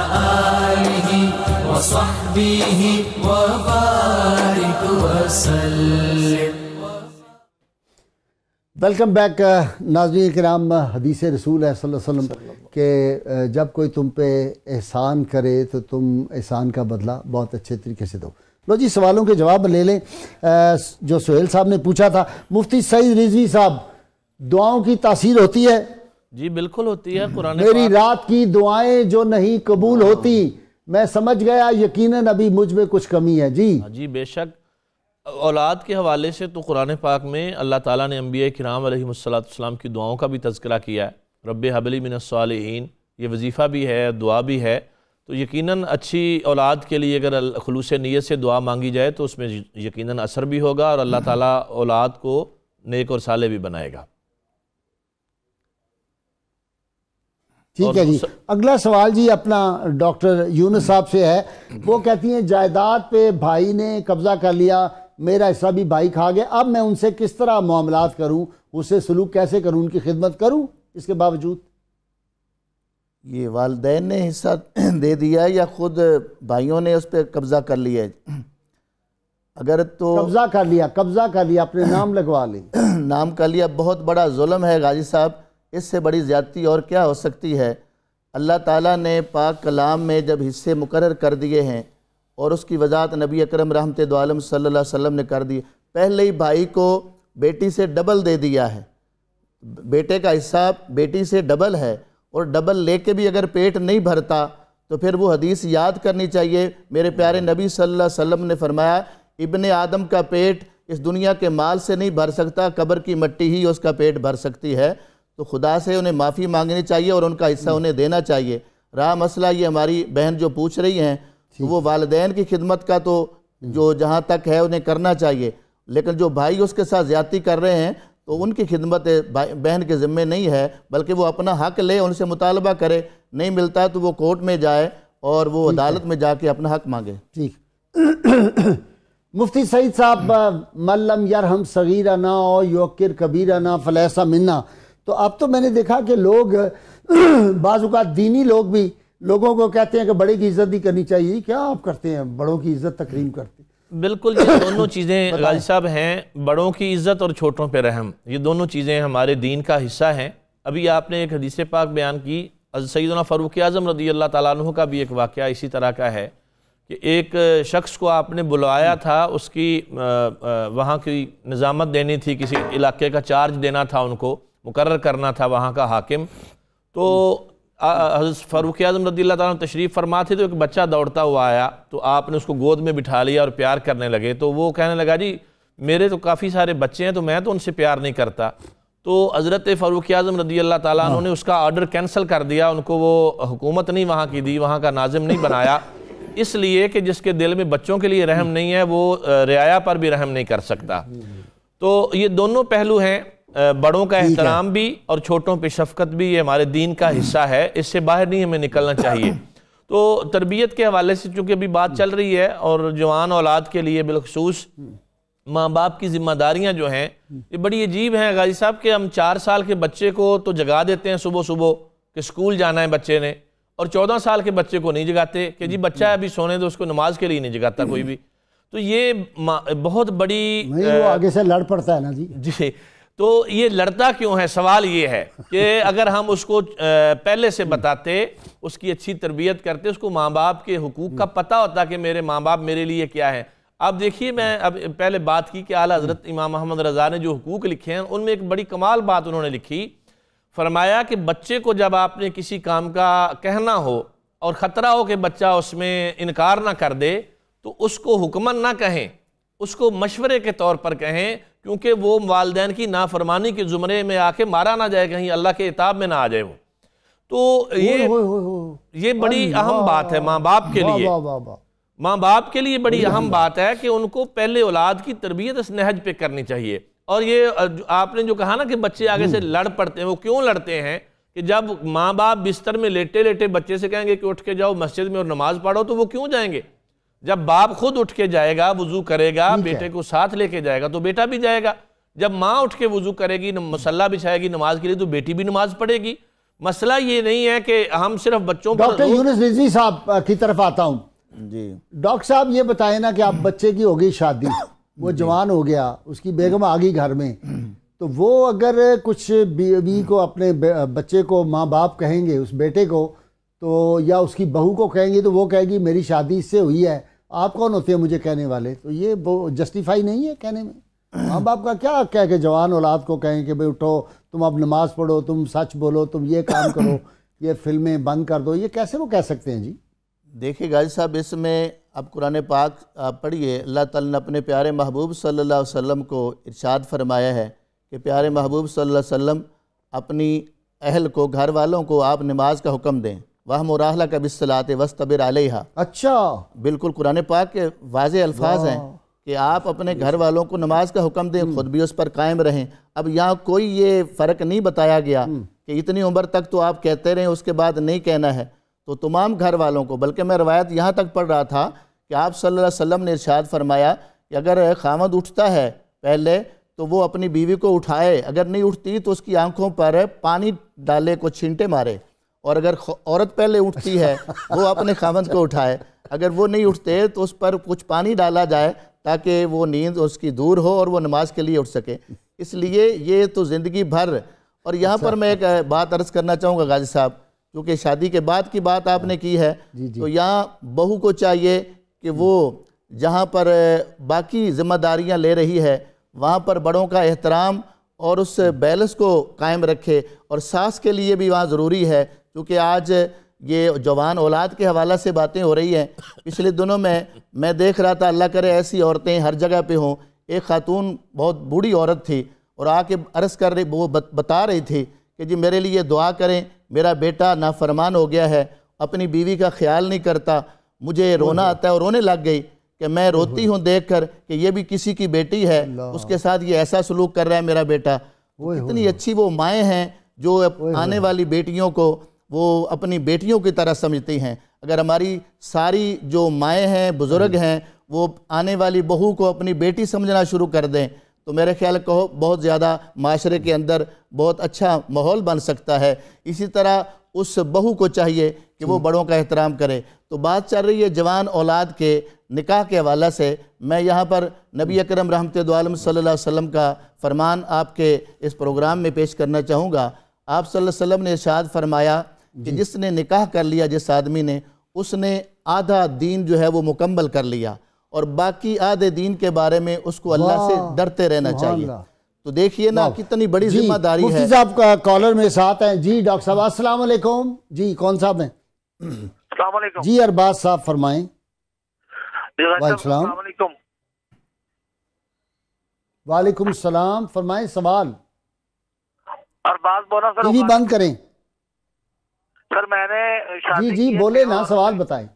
وصحبه وبارك وسلم. ویلکم بیک ناظرین کرام حدیث رسول ہے صلی اللہ علیہ وسلم کہ جب کوئی تم پہ احسان کرے تو تم احسان کا بدلہ بہت اچھے طریقے سے دو۔ لو جی سوالوں کے جواب لے لیں۔ جو سہیل صاحب نے پوچھا تھا مفتی سعید رضوی صاحب دعاؤں کی تاثیر ہوتی ہے؟ جی بالکل ہوتی ہے قرآن میری رات کی دعائیں جو نہیں قبول ہوتی میں سمجھ گیا، یقیناً ابھی مجھ میں کچھ کمی ہے۔ جی۔ ہاں جی بے شک۔ اولاد کے حوالے سے تو قرآن پاک میں اللہ تعالیٰ نے انبیاء کرام علیہ السلام کی دعاؤں کا بھی تذکرہ کیا ہے۔ رب حبلی من الصالحین، یہ وظیفہ بھی ہے، دعا بھی ہے۔ تو یقیناً اچھی اولاد کے لیے اگر خلوص نیت سے دعا مانگی جائے تو اس میں یقیناً اثر بھی ہوگا اور اللہ تعالیٰ اولاد کو نیک اور صالح بھی بنائے گا۔ ٹھیک ہے جی۔ اگلا سوال جی اپنا ڈاکٹر یونس صاحب سے ہے۔ وہ کہتی ہیں جائیداد پہ بھائی نے قبضہ کر لیا میرا حصہ بھی بھائی کھا گیا اب میں ان سے کس طرح معاملات کروں؟ اسے سلوک کیسے کروں؟ ان کی خدمت کروں؟ اس کے باوجود۔ یہ والدین نے حصہ دے دیا یا خود بھائیوں نے اس پہ قبضہ کر لیا؟ اگر تو قبضہ کر لیا قبضہ کر لیا اپنے نام لگوا لی نام کر لیا بہت بڑا ظلم ہے غازی صاحب۔ اس سے بڑی زیادتی اور کیا ہو سکتی ہے؟ اللہ تعالیٰ نے پاک کلام میں جب حصے مقرر کر دیے ہیں اور اس کی وضاحت نبی اکرم رحمت دو عالم صلی اللہ علیہ وسلم نے کر دی، پہلے ہی بھائی کو بیٹی سے ڈبل دے دیا ہے۔ بیٹے کا حصہ بیٹی سے ڈبل ہے اور ڈبل لے کے بھی اگر پیٹ نہیں بھرتا تو پھر وہ حدیث یاد کرنی چاہیے۔ میرے پیارے نبی صلی اللہ علیہ وسلم نے فرمایا، ابن آدم کا پیٹ اس دنیا کے مال سے نہیں بھر سکتا، قبر کی مٹی ہی اس کا پیٹ بھر سکتی ہے۔ تو خدا سے انہیں معافی مانگنی چاہیے اور ان کا حصہ انہیں دینا چاہیے۔ رہا مسئلہ یہ ہماری بہن جو پوچھ رہی ہیں وہ والدین کی خدمت کا تو جو جہاں تک ہے انہیں کرنا چاہیے۔ لیکن جو بھائی اس کے ساتھ زیادتی کر رہے ہیں تو ان کی خدمت بہن کے ذمے نہیں ہے بلکہ وہ اپنا حق لے ان سے مطالبہ کرے۔ نہیں ملتا تو وہ کورٹ میں جائے اور وہ عدالت میں جا کے اپنا حق مانگے۔ ٹھیک۔ مفتی سعید صاحب ملم یرحم صغیرنا او یوکر کبیرنا فلیسا منا۔ تو اب تو میں نے دیکھا کہ لوگ بعض اوقات دینی لوگ بھی لوگوں کو کہتے ہیں کہ بڑے کی عزت ہی کرنی چاہیے کیا آپ کرتے ہیں؟ بڑوں کی عزت تقریم کرتے ہیں۔ بالکل یہ دونوں چیزیں غازی صاحب ہیں بڑوں کی عزت اور چھوٹوں پہ رحم یہ دونوں چیزیں ہمارے دین کا حصہ ہیں۔ ابھی آپ نے ایک حدیث پاک بیان کی سیدنا فاروق اعظم رضی اللہ تعالیٰ عنہ کا بھی ایک واقعہ اسی طرح کا ہے کہ ایک شخص کو آپ نے بلوایا تھا اس کی وہاں کی نظامت دینی تھی کسی علاقے کا چارج دینا تھا ان کو۔ مقرر کرنا تھا وہاں کا حاکم۔ تو حضرت فاروق اعظم رضی اللہ تعالیٰ تشریف فرما تھے تو ایک بچہ دوڑتا ہوا آیا۔ تو آپ نے اس کو گود میں بٹھا لیا اور پیار کرنے لگے۔ تو وہ کہنے لگا جی میرے تو کافی سارے بچے ہیں تو میں تو ان سے پیار نہیں کرتا۔ تو حضرت فاروق اعظم رضی اللہ تعالیٰ عنہ نے اس کا آرڈر کینسل کر دیا۔ ان کو وہ حکومت نہیں وہاں کی دی وہاں کا ناظم نہیں بنایا۔ اس لیے کہ جس کے دل میں بچوں کے لیے رحم نہیں ہے وہ رعایا پر بھی رحم نہیں کر سکتا۔ تو یہ دونوں پہلو ہیں۔ بڑوں کا احترام بھی اور چھوٹوں پہ شفقت بھی یہ ہمارے دین کا حصہ ہے۔ اس سے باہر نہیں ہمیں نکلنا چاہیے۔ تو تربیت کے حوالے سے چونکہ ابھی بات چل رہی ہے اور جوان اولاد کے لیے بالخصوص ماں باپ کی ذمہ داریاں جو ہیں یہ بڑی عجیب ہیں۔ غازی صاحب کہ ہم چار سال کے بچے کو تو جگا دیتے ہیں صبح صبح کہ سکول جانا ہے بچے نے اور چودہ سال کے بچے کو نہیں جگاتے کہ جی بچہ ابھی سونے تو اس کو نماز کے لیے نہیں جگاتا کوئی بھی۔ تو یہ بہت بڑی آگے سے لڑ پڑتا ہے نا جی۔ جی۔ تو یہ لڑتا کیوں ہے؟ سوال یہ ہے کہ اگر ہم اس کو پہلے سے بتاتے، اس کی اچھی تربیت کرتے، اس کو ماں باپ کے حقوق کا پتہ ہوتا کہ میرے ماں باپ میرے لیے کیا ہے۔ اب دیکھیے، میں اب پہلے بات کی کہ اعلیٰ حضرت امام محمد رضا نے جو حقوق لکھے ہیں، ان میں ایک بڑی کمال بات انہوں نے لکھی۔ فرمایا کہ بچے کو جب آپ نے کسی کام کا کہنا ہو اور خطرہ ہو کہ بچہ اس میں انکار نہ کر دے، تو اس کو حکمن نہ کہیں، اس کو مشورے کے طور پر کہیں۔ کیونکہ وہ والدین کی نافرمانی کے زمرے میں آ کے مارا نہ جائے کہیں اللہ کے اتاب میں نہ آ جائے وہ۔ تو یہ یہ بڑی اہم بات ہے ماں باپ کے لیے۔ ماں باپ کے لیے بڑی اہم بات ہے کہ ان کو پہلے اولاد کی تربیت اس نہج پہ کرنی چاہیے۔ اور یہ آپ نے جو کہا نا کہ بچے آگے سے لڑ پڑتے ہیں وہ کیوں لڑتے ہیں؟ کہ جب ماں باپ بستر میں لیٹے لیٹے بچے سے کہیں گے کہ اٹھ کے جاؤ مسجد میں اور نماز پڑھو تو وہ کیوں جائیں گے؟ جب باپ خود اٹھ کے جائے گا وضو کرے گا بیٹے کو ساتھ لے کے جائے گا تو بیٹا بھی جائے گا۔ جب ماں اٹھ کے وضو کرے گی مسلح بچھائے گی نماز کے لیے تو بیٹی بھی نماز پڑھے گی۔ مسئلہ یہ نہیں ہے کہ ہم صرف بچوں پر ڈاکٹر یونس رضی صاحب کی طرف آتا ہوں۔ جی۔ ڈاکٹر صاحب یہ بتائیں نا کہ آپ بچے کی ہوگی شادی۔ وہ جی۔ جوان ہو گیا اس کی بیگم آگی گھر میں۔ تو وہ اگر کچھ بیوی کو اپنے بچے کو ماں باپ کہیں گے اس بیٹے کو تو یا اس کی بہو کو کہیں گے تو وہ کہے گی میری شادی اس سے ہوئی ہے۔ آپ کون ہوتے ہیں مجھے کہنے والے؟ تو یہ جسٹیفائی نہیں ہے کہنے میں۔ ماں باپ کا کیا کہہ کہ جوان اولاد کو کہیں کہ بھئی اٹھو تم اب نماز پڑھو تم سچ بولو تم یہ کام کرو یہ فلمیں بند کر دو یہ کیسے وہ کہہ سکتے ہیں جی؟ دیکھیے غازی صاحب اس میں اب قرآن پاک آپ پڑھیے اللہ تعالیٰ نے اپنے پیارے محبوب صلی اللہ علیہ وسلم کو ارشاد فرمایا ہے کہ پیارے محبوب صلی اللہ علیہ وسلم اپنی اہل کو گھر والوں کو آپ نماز کا حکم دیں۔ وہ مراحلہ کا بصلاط وسطبر علیہ اچھا۔ بالکل قرآن پاک کے واضح الفاظ ہیں کہ آپ اپنے گھر والوں کو نماز کا حکم دیں خود بھی اس پر قائم رہیں۔ اب یہاں کوئی یہ فرق نہیں بتایا گیا کہ اتنی عمر تک تو آپ کہتے رہیں اس کے بعد نہیں کہنا ہے۔ تو تمام گھر والوں کو بلکہ میں روایت یہاں تک پڑھ رہا تھا کہ آپ صلی اللہ علیہ وسلم نے ارشاد فرمایا کہ اگر خامد اٹھتا ہے پہلے تو وہ اپنی بیوی کو اٹھائے اگر نہیں اٹھتی تو اس کی آنکھوں پر پانی ڈالے کو چھینٹے مارے۔ اور اگر عورت پہلے اٹھتی ہے وہ اپنے خامد کو اٹھائے۔ اگر وہ نہیں اٹھتے تو اس پر کچھ پانی ڈالا جائے تاکہ وہ نیند اس کی دور ہو اور وہ نماز کے لیے اٹھ سکے۔ اس لیے یہ تو زندگی بھر۔ اور یہاں پر میں ایک بات عرض کرنا چاہوں گا غازی صاحب کیونکہ شادی کے بعد کی بات آپ نے کی ہے۔ جی، جی۔ تو یہاں بہو کو چاہیے کہ وہ جہاں پر باقی ذمہ داریاں لے رہی ہے وہاں پر بڑوں کا احترام اور اس بیلنس کو قائم رکھے۔ اور ساس کے لیے بھی وہاں ضروری ہے۔ کیونکہ آج یہ جوان اولاد کے حوالہ سے باتیں ہو رہی ہیں۔ پچھلے دنوں میں میں دیکھ رہا تھا اللہ کرے ایسی عورتیں ہر جگہ پہ ہوں۔ ایک خاتون بہت بوڑھی عورت تھی اور آ کے عرض کر رہی وہ بتا رہی تھی کہ جی میرے لیے دعا کریں میرا بیٹا نافرمان ہو گیا ہے اپنی بیوی کا خیال نہیں کرتا مجھے رونا آتا ہے اور رونے لگ گئی کہ میں روتی ہوں دیکھ کر کہ یہ بھی کسی کی بیٹی ہے۔ اس کے ساتھ یہ ایسا سلوک کر رہا ہے میرا بیٹا۔ اتنی اچھی وہ مائیں ہیں جو آنے والی بیٹیوں کو وہ اپنی بیٹیوں کی طرح سمجھتی ہیں۔ اگر ہماری ساری جو مائیں ہیں بزرگ ہیں وہ آنے والی بہو کو اپنی بیٹی سمجھنا شروع کر دیں تو میرے خیال کہو بہت زیادہ معاشرے کے اندر بہت اچھا ماحول بن سکتا ہے۔ اسی طرح اس بہو کو چاہیے کہ وہ بڑوں کا احترام کرے۔ تو بات چل رہی ہے جوان اولاد کے نکاح کے حوالہ سے۔ میں یہاں پر نبی اکرم رحمت عالم صلی اللہ علیہ وسلم کا فرمان آپ کے اس پروگرام میں پیش کرنا چاہوں گا۔ آپ صلی اللہ علیہ وسلم نے ارشاد فرمایا کہ جی۔ جس نے نکاح کر لیا جس آدمی نے اس نے آدھا دین جو ہے وہ مکمل کر لیا اور باقی آدھے دین کے بارے میں اس کو اللہ سے ڈرتے رہنا چاہیے۔ تو دیکھیے نا کتنی بڑی جی، ذمہ داری ہے۔ مفتی صاحب کا کالر میں ساتھ ہیں۔ جی ڈاکٹر صاحب السلام علیکم۔ جی کون صاحب ہیں؟ السلام علیکم۔ جی ارباز صاحب فرمائیں۔ السلام۔ علیکم۔ وعلیکم السلام۔ فرمائیں سوال۔ اور بات بولا سر ٹی وی بند کریں۔ سر میں نے جی شادی جی کی ہے بولے نا سوال۔ بتائیں۔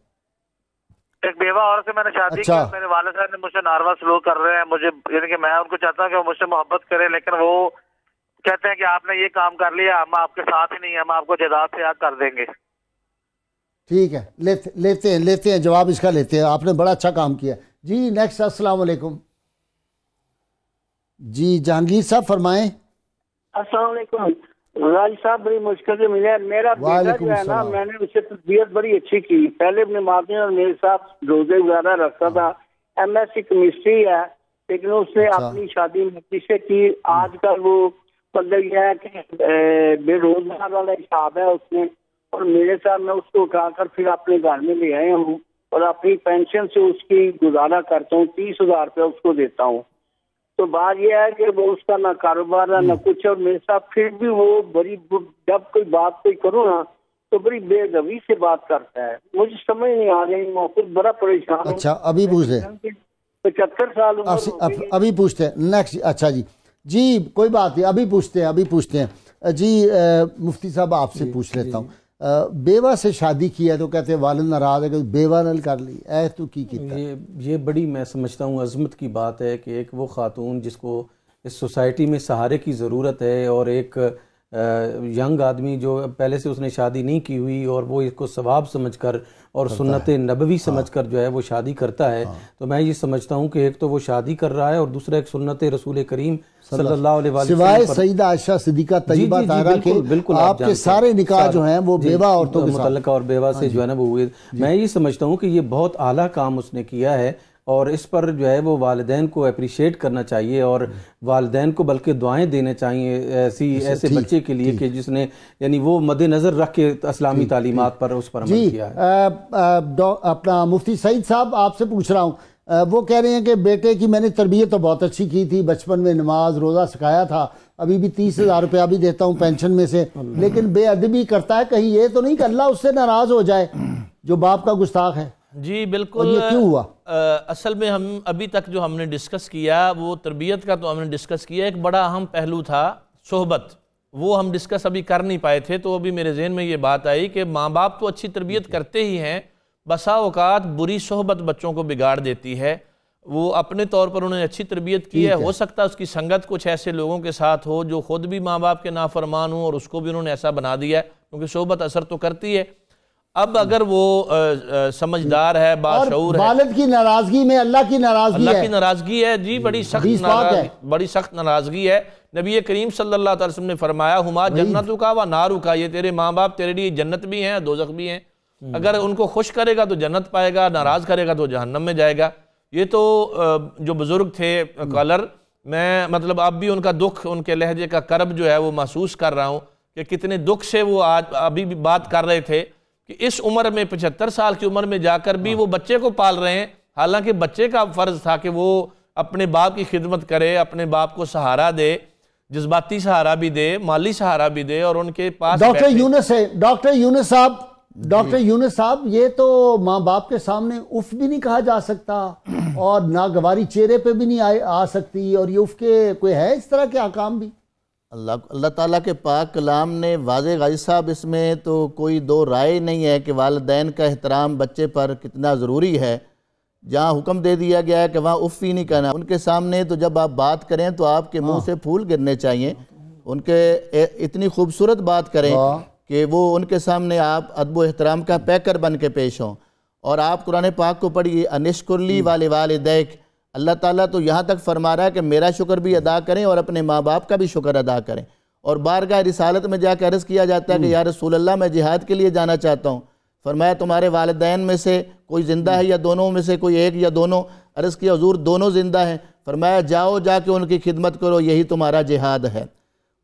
ایک بیوہ عورت سے میں نے شادی کی اچھا۔ میرے والد صاحب نے مجھ سے ناروا سلوک کر رہے ہیں مجھے یعنی کہ میں ان کو چاہتا ہوں کہ وہ مجھ سے محبت کرے لیکن وہ کہتے ہیں کہ آپ نے یہ کام کر لیا ہم آپ کے ساتھ ہی نہیں ہیں ہم آپ کو جائیداد سے یاد کر دیں گے۔ ٹھیک ہے لیتے لیتے ہیں لیتے ہیں جواب اس کا لیتے ہیں۔ آپ نے بڑا اچھا کام کیا۔ جی نیکسٹ السلام علیکم۔ جی جہانگیر صاحب فرمائیں۔ السلام علیکم۔ صاحب بڑی مشکل سے ملے۔ میرا بیٹا جو ہے نا۔ میں نے اسے تربیت بڑی اچھی کی۔ پہلے اپنے ماں اور میرے ساتھ روزے وغیرہ رکھتا تھا۔ ایم ایس سی کیمسٹری ہے لیکن اس نے اچھا۔ اپنی شادی سے کی۔ آج کل وہ مطلب یہ ہے کہ بے روزگار والا حساب ہے اس نے۔ اور میرے ساتھ میں اس کو اٹھا کر پھر اپنے گھر میں لے آئے ہوں۔ اور اپنی پینشن سے اس کی گزارا کرتا ہوں۔ تیس ہزار روپے اس کو دیتا ہوں۔ تو بات یہ ہے کہ وہ اس کا نہ کاروبار ہے نہ کچھ اور میرے ساتھ پھر بھی وہ بڑی جب کوئی بات کوئی کروں نا تو بڑی بے روی سے بات کرتا ہے۔ مجھے سمجھ نہیں آ رہی میں خود بڑا پریشان ہوں۔ اچھا ابھی پوچھ لیں پچہتر سال۔ ابھی پوچھتے ہیں نیکسٹ اچھا جی۔ جی کوئی بات نہیں ابھی پوچھتے ہیں ابھی پوچھتے ہیں۔ جی مفتی صاحب آپ سے پوچھ لیتا ہوں۔ اے، بیوہ سے شادی کی ہے تو کہتے ہیں والد ناراض ہے کہ بیوہ نل کر لی، اے تو کی کیتا؟ یہ یہ بڑی میں سمجھتا ہوں عظمت کی بات ہے کہ ایک وہ خاتون جس کو اس سوسائٹی میں سہارے کی ضرورت ہے اور ایک ینگ آدمی جو پہلے سے اس نے شادی نہیں کی ہوئی اور وہ اس کو ثواب سمجھ کر اور سنت نبوی سمجھ کر جو ہے وہ شادی کرتا ہے۔ تو میں یہ سمجھتا ہوں کہ ایک تو وہ شادی کر رہا ہے اور دوسرا ایک سنت رسول کریم صلی اللہ علیہ سوائے وسلم پر۔ سیدہ عائشہ صدیقہ طیبہ جی، جی، طاہرہ کے بالکل- آپ کے سارے نکاح جو ہیں وہ جی، بیوہ عورتوں کے ہاں متعلقہ اور بیوہ سے جو ہے نا وہ ہوئے میں یہ سمجھتا ہوں کہ یہ بہت اعلیٰ کام اس نے کیا ہے۔ اور اس پر جو ہے وہ والدین کو اپریشیٹ کرنا چاہیے اور والدین کو بلکہ دعائیں دینے چاہیے ایسی ایسے بچے کے لیے کہ جس نے یعنی وہ مد نظر رکھ کے اسلامی تعلیمات پر اس پر عمل جی کیا ہے۔ اپنا مفتی سعید صاحب آپ سے پوچھ رہا ہوں۔ وہ کہہ رہے ہیں کہ بیٹے کی میں نے تربیت تو بہت اچھی کی تھی بچپن میں نماز روزہ سکھایا تھا ابھی بھی تیس ہزار روپیہ بھی دیتا ہوں پینشن میں سے۔ لیکن بے ادبی کرتا ہے کہیں یہ تو نہیں کہ اللہ اس سے ناراض ہو جائے جو باپ کا گستاخ ہے۔ جی بالکل کیوں ہوا؟ اصل میں ہم ابھی تک جو ہم نے ڈسکس کیا وہ تربیت کا تو ہم نے ڈسکس کیا ایک بڑا اہم پہلو تھا صحبت۔ وہ ہم ڈسکس ابھی کر نہیں پائے تھے تو ابھی میرے ذہن میں یہ بات آئی کہ ماں باپ تو اچھی تربیت کرتے ہی ہیں بسا اوقات بری صحبت بچوں کو بگاڑ دیتی ہے۔ وہ اپنے طور پر انہوں نے اچھی تربیت کی ہے۔ ہو سکتا ہے اس کی سنگت کچھ ایسے لوگوں کے ساتھ ہو جو خود بھی ماں باپ کے نافرمان ہوں اور اس کو بھی انہوں نے ایسا بنا دیا ہے کیونکہ صحبت اثر تو کرتی ہے۔ اب اگر وہ سمجھدار ہے باشعور ہے والد کی ناراضگی میں اللہ کی ناراضگی اللہ ہے۔ کی ناراضگی ہے جی بڑی سخت۔ ناراضگی بڑی سخت ناراضگی ہے۔ نبی کریم صلی اللہ تعالی وسلم نے فرمایا ہما جنتوں کا و نارو کا یہ تیرے ماں باپ تیرے لیے جنت بھی ہیں دوزخ بھی ہیں۔ اگر ان کو خوش کرے گا تو جنت پائے گا ناراض کرے گا تو جہنم میں جائے گا۔ یہ تو جو بزرگ تھے کالر میں مطلب اب بھی ان کا دکھ ان کے لہجے کا کرب جو ہے وہ محسوس کر رہا ہوں کہ کتنے دکھ سے وہ آج ابھی بھی بات کر رہے تھے۔ کہ اس عمر میں پچہتر سال کی عمر میں جا کر بھی وہ بچے کو پال رہے ہیں حالانکہ بچے کا فرض تھا کہ وہ اپنے باپ کی خدمت کرے اپنے باپ کو سہارا دے جذباتی سہارا بھی دے مالی سہارا بھی دے اور ان کے پاس ڈاکٹر یونس ہے ڈاکٹر یونس صاحب ڈاکٹر یونس صاحب یہ تو ماں باپ کے سامنے اف بھی نہیں کہا جا سکتا اور ناگواری چہرے پہ بھی نہیں آ سکتی اور یہ اف کے کوئی ہے اس طرح کے احکام بھی؟ اللہ اللہ تعالیٰ کے پاک کلام نے واضح غازی صاحب اس میں تو کوئی دو رائے نہیں ہے کہ والدین کا احترام بچے پر کتنا ضروری ہے۔ جہاں حکم دے دیا گیا ہے کہ وہاں اف ہی نہیں کرنا ان کے سامنے تو جب آپ بات کریں تو آپ کے منہ سے پھول گرنے چاہیے۔ ان کے اتنی خوبصورت بات کریں کہ وہ ان کے سامنے آپ ادب و احترام کا پیکر بن کے پیش ہوں۔ اور آپ قرآن پاک کو پڑھیے انشکرلی والے والدیک اللہ تعالیٰ تو یہاں تک فرما رہا ہے کہ میرا شکر بھی ادا کریں اور اپنے ماں باپ کا بھی شکر ادا کریں۔ اور بارگاہ رسالت میں جا کے عرض کیا جاتا ہے کہ یا رسول اللہ میں جہاد کے لیے جانا چاہتا ہوں۔ فرمایا تمہارے والدین میں سے کوئی زندہ ہے یا دونوں میں سے کوئی ایک یا دونوں؟ عرض کیا حضور دونوں زندہ ہیں۔ فرمایا جاؤ جا کے ان کی خدمت کرو یہی تمہارا جہاد ہے۔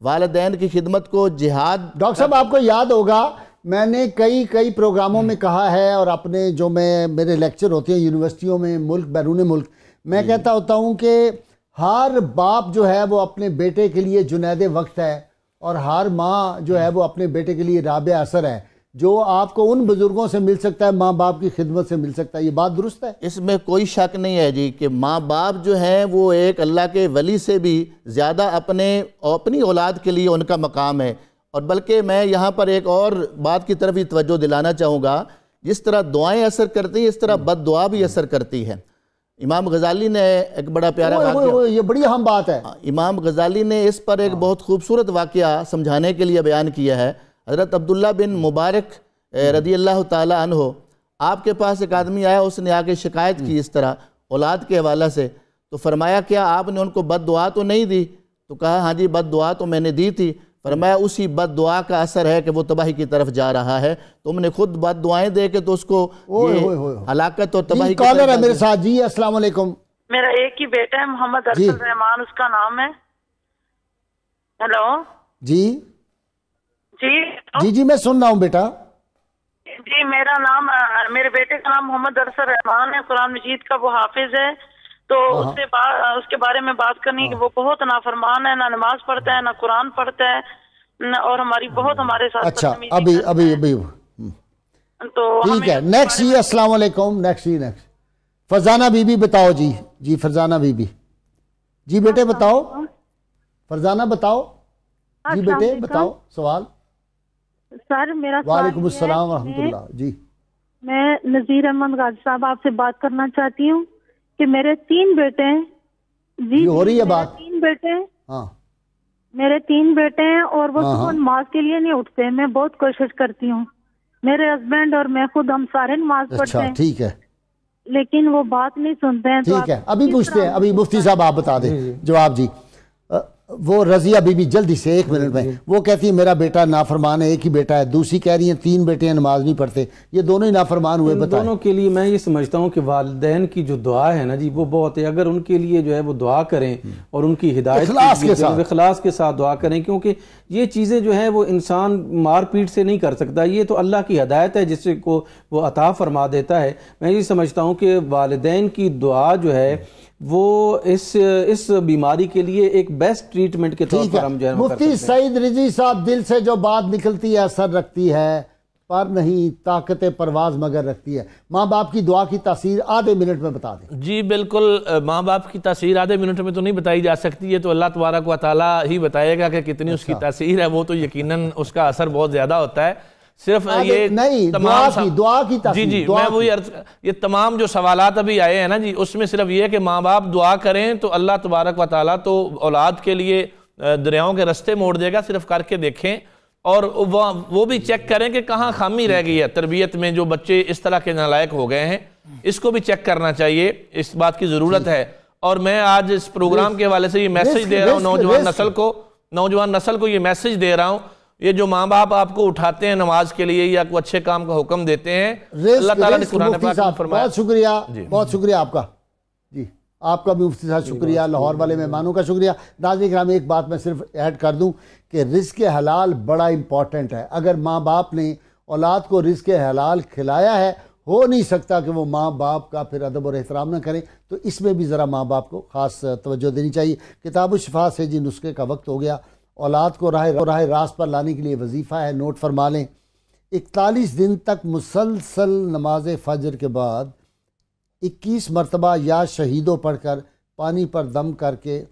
والدین کی خدمت کو جہاد ڈاکٹر صاحب آپ کو یاد ہوگا میں نے کئی کئی پروگراموں میں کہا ہے اور اپنے جو میں میرے لیکچر ہوتے ہیں یونیورسٹیوں میں ملک بیرون ملک میں کہتا ہوتا ہوں کہ ہر باپ جو ہے وہ اپنے بیٹے کے لیے جنید وقت ہے اور ہر ماں جو ہے وہ اپنے بیٹے کے لیے رابع اثر ہے جو آپ کو ان بزرگوں سے مل سکتا ہے ماں باپ کی خدمت سے مل سکتا ہے۔ یہ بات درست ہے؟ اس میں کوئی شک نہیں ہے جی کہ ماں باپ جو ہیں وہ ایک اللہ کے ولی سے بھی زیادہ اپنے اپنی اولاد کے لیے ان کا مقام ہے۔ اور بلکہ میں یہاں پر ایک اور بات کی طرف ہی توجہ دلانا چاہوں گا۔ جس طرح دعائیں اثر کرتی ہیں اس طرح بد دعا بھی اثر کرتی ہے امام غزالی نے ایک بڑا پیارا واقعہ یہ بڑی اہم بات ہے۔ امام غزالی نے اس پر ایک بہت خوبصورت واقعہ سمجھانے کے لیے بیان کیا ہے۔ حضرت عبداللہ بن مبارک رضی اللہ تعالی عنہ آپ کے پاس ایک آدمی آیا اس نے آگے شکایت کی اس طرح اولاد کے حوالہ سے۔ تو فرمایا کیا آپ نے ان کو بد دعا تو نہیں دی؟ تو کہا ہاں جی بد دعا تو میں نے دی تھی۔ فرمایا اسی بد دعا کا اثر ہے کہ وہ تباہی کی طرف جا رہا ہے۔ تم نے خود بد دعائیں دے کے تو اس کو ہلاکت اور تباہی کی طرف ہے میرے ساتھ؟ جی السلام علیکم۔ میرا ایک ہی بیٹا ہے محمد جی۔ ارسل رحمان اس کا نام ہے۔ ہیلو۔ جی۔ جی جی جی میں سن رہا ہوں بیٹا۔ جی میرا نام میرے بیٹے کا نام محمد ارسل رحمان ہے قرآن مجید کا وہ حافظ ہے۔ تو اس سے اس کے بارے میں بات کرنی کہ وہ بہت نافرمان ہے نہ نماز پڑھتا ہے نہ قرآن پڑھتا ہے اور ہماری بہت ہمارے ساتھ اچھا ابھی ابھی ابھی۔ تو ٹھیک ہے نیکسٹ جی السلام علیکم نیکسٹ جی نیکسٹ فرزانہ بی بی بتاؤ جی جی فرزانہ بی بی جی بیٹے بتاؤ۔ فرزانہ بتاؤ۔ جی بیٹے بتاؤ سوال۔ سر میرا وعلیکم السلام ورحمۃ اللہ۔ جی۔ میں نذیر احمد غازی صاحب آپ سے بات کرنا چاہتی ہوں۔ کہ میرے تین بیٹے ہیں۔ جی ہو رہی ہے بات؟ تین بیٹے ہیں۔ ہاں۔ میرے تین بیٹے ہیں اور وہ ہاں، صبح ہاں۔ نماز کے لیے نہیں اٹھتے۔ میں بہت کوشش کرتی ہوں۔ میرے ہسبینڈ اور میں خود ہم سارے نماز پڑھتے اچھا ہیں۔ ٹھیک ہے۔ لیکن وہ بات نہیں سنتے ہیں۔ تو ٹھیک ہے ابھی پوچھتے ہیں ابھی مفتی صاحب آپ بتا دیں۔ جواب جی۔ وہ رضیہ بی بی جلدی سے ایک منٹ میں وہ کہتی ہے میرا بیٹا نافرمان ہے ایک ہی بیٹا ہے۔ دوسری کہہ رہی ہیں تین بیٹے ہیں نماز نہیں پڑھتے۔ یہ دونوں ہی نافرمان ہوئے بتائیں۔ دونوں کے لیے میں یہ سمجھتا ہوں کہ والدین کی جو دعا ہے نا جی وہ بہت ہے۔ اگر ان کے لیے جو ہے وہ دعا کریں اور ان کی ہدایت اخلاص کے ساتھ۔ اخلاص کے ساتھ دعا کریں کیونکہ یہ چیزیں جو ہیں وہ انسان مار پیٹ سے نہیں کر سکتا۔ یہ تو اللہ کی ہدایت ہے جس کو وہ عطا فرما دیتا ہے۔ میں یہ سمجھتا ہوں کہ والدین کی دعا جو ہے وہ اس اس بیماری کے لیے ایک بیسٹ ٹریٹمنٹ کے طور پر ہم جو ہے مفتی سعید رضی صاحب دل سے جو بات نکلتی ہے اثر رکھتی ہے پر نہیں طاقت پرواز مگر رکھتی ہے۔ ماں باپ کی دعا کی تاثیر آدھے منٹ میں بتا دیں۔ جی بالکل ماں باپ کی تاثیر آدھے منٹ میں تو نہیں بتائی جا سکتی ہے تو اللہ تبارک و تعالیٰ ہی بتائے گا کہ کتنی اس کی اچھا۔ تاثیر ہے وہ تو یقیناً اس کا اثر بہت زیادہ ہوتا ہے۔ صرف یہ نہیں، تمام دعا کی- دعا کی جی جی میں وہی۔ عرض یہ تمام جو سوالات ابھی آئے ہیں نا جی اس میں صرف یہ کہ ماں باپ دعا کریں تو اللہ تبارک و تعالیٰ تو اولاد کے لیے دریاؤں کے رستے موڑ دے گا صرف کر کے دیکھیں۔ اور وہ بھی چیک کریں کہ کہاں خامی رہ گئی ہے۔ تربیت میں جو بچے اس طرح کے نالائق ہو گئے ہیں اس کو بھی چیک کرنا چاہیے۔ اس بات کی ضرورت ہے۔ اور میں آج اس پروگرام کے حوالے سے یہ میسج دے رہا ہوں نوجوان۔ نسل کو نوجوان نسل کو یہ میسج دے رہا ہوں۔ یہ جو ماں باپ آپ کو اٹھاتے ہیں نماز کے لیے یا کوئی اچھے کام کا حکم دیتے ہیں اللہ تعالیٰ نے قرآن پاک میں فرمایا۔ بہت شکریہ جی۔ بہت شکریہ آپ کا۔ جی آپ کا بھی مفتی صاحب شکریہ لاہور والے مہمانوں کا شکریہ۔ ناظرین کرام ایک بات میں صرف ایڈ کر دوں کہ رزق حلال بڑا امپورٹنٹ ہے۔ اگر ماں باپ نے اولاد کو رزق حلال کھلایا ہے ہو نہیں سکتا کہ وہ ماں باپ کا پھر ادب اور احترام نہ کریں۔ تو اس میں بھی ذرا ماں باپ کو خاص توجہ دینی چاہیے۔ کتاب و شفا سے جی نسخے کا وقت ہو گیا۔ اولاد کو راہ راہ راست پر لانے کے لیے وظیفہ ہے، نوٹ فرما لیں۔ اکتالیس دن تک مسلسل نماز فجر کے بعد اکیس مرتبہ یا شہیدوں پڑھ کر پانی پر دم کر کے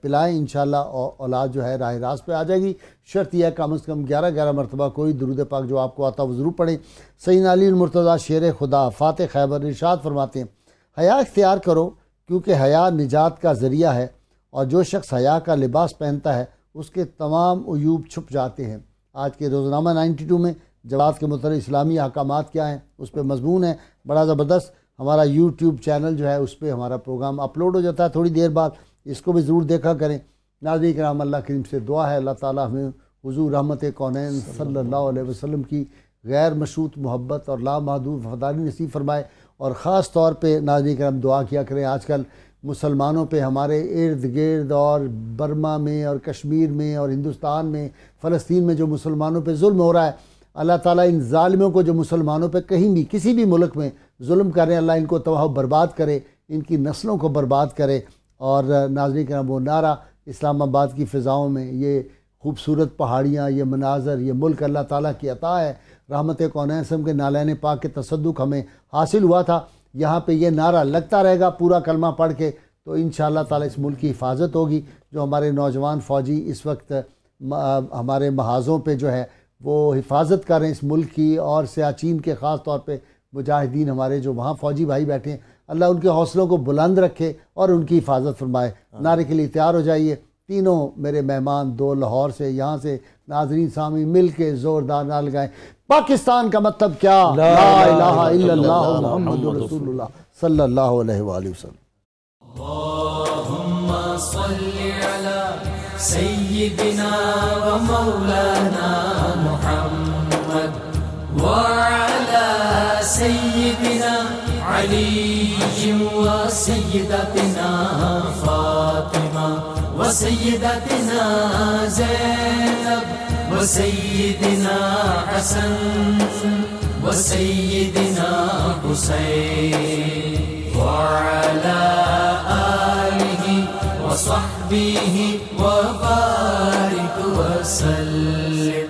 پلائیں انشاءاللہ اولاد جو ہے راہ راست پہ آ جائے گی۔ شرط یہ ہے کم از کم گیارہ گیارہ مرتبہ کوئی درود پاک جو آپ کو آتا وہ ضرور پڑھیں۔ سید علی المرتضیٰ شیر خدا فاتح خیبر ارشاد فرماتے ہیں، حیا اختیار کرو کیونکہ حیا نجات کا ذریعہ ہے اور جو شخص حیا کا لباس پہنتا ہے اس کے تمام عیوب چھپ جاتے ہیں۔ آج کے روزنامہ نائنٹی ٹو میں جواب کے متعلق اسلامی احکامات کیا ہیں، اس پہ مضمون ہے۔ بڑا زبردست ہمارا یوٹیوب چینل جو ہے، اس پہ ہمارا پروگرام اپلوڈ ہو جاتا ہے تھوڑی دیر بعد۔ اس کو بھی ضرور دیکھا کریں۔ ناظرین کرام اللہ کریم سے دعا ہے۔ اللہ تعالیٰ ہمیں حضور رحمت کونین صلی اللہ علیہ وسلم کی غیر مشروط محبت اور لامحدود وفاداری نصیب فرمائے۔ اور خاص طور پہ ناظرین کرام دعا کیا کریں۔ آج کل مسلمانوں پہ ہمارے ارد گرد اور برما میں اور کشمیر میں اور ہندوستان میں، فلسطین میں جو مسلمانوں پہ ظلم ہو رہا ہے، اللہ تعالیٰ ان ظالموں کو جو مسلمانوں پہ کہیں بھی کسی بھی ملک میں ظلم کر رہے ہیں، اللہ ان کو تباہ برباد کرے، ان کی نسلوں کو برباد کرے۔ اور ناظرین کرام، وہ نعرہ اسلام آباد کی فضاؤں میں یہ خوبصورت پہاڑیاں، یہ مناظر، یہ ملک اللہ تعالیٰ کی عطا ہے۔ رحمت کون اسم کے نالین پاک کے تصدق ہمیں حاصل ہوا تھا۔ یہاں پہ یہ نعرہ لگتا رہے گا پورا کلمہ پڑھ کے تو ان شاء اللہ تعالیٰ اس ملک کی حفاظت ہوگی۔ جو ہمارے نوجوان فوجی اس وقت ہمارے محاذوں پہ جو ہے وہ حفاظت کر رہے ہیں اس ملک کی اور سیاچین کے خاص طور پہ مجاہدین ہمارے جو وہاں فوجی بھائی بیٹھے ہیں۔ اللہ ان کے حوصلوں کو بلند رکھے اور ان کی حفاظت فرمائے۔ نعرے کے لیے تیار ہو جائیے۔ تینوں میرے مہمان دو لاہور سے یہاں سے ناظرین سامی مل کے زوردار نہ لگائیں۔ پاکستان کا مطلب کیا؟ لا الہ الا اللہ محمد رسول اللہ۔ صلی اللہ علیہ وآلہ وسلم۔ اللهم صل على سيدنا ومولانا محمد وعلى سيدنا علي وسيدتنا فاطمة وسيدتنا زينب وسيدنا حسن وسيدنا حسين وعلى آله وصحبه وبارك وسلم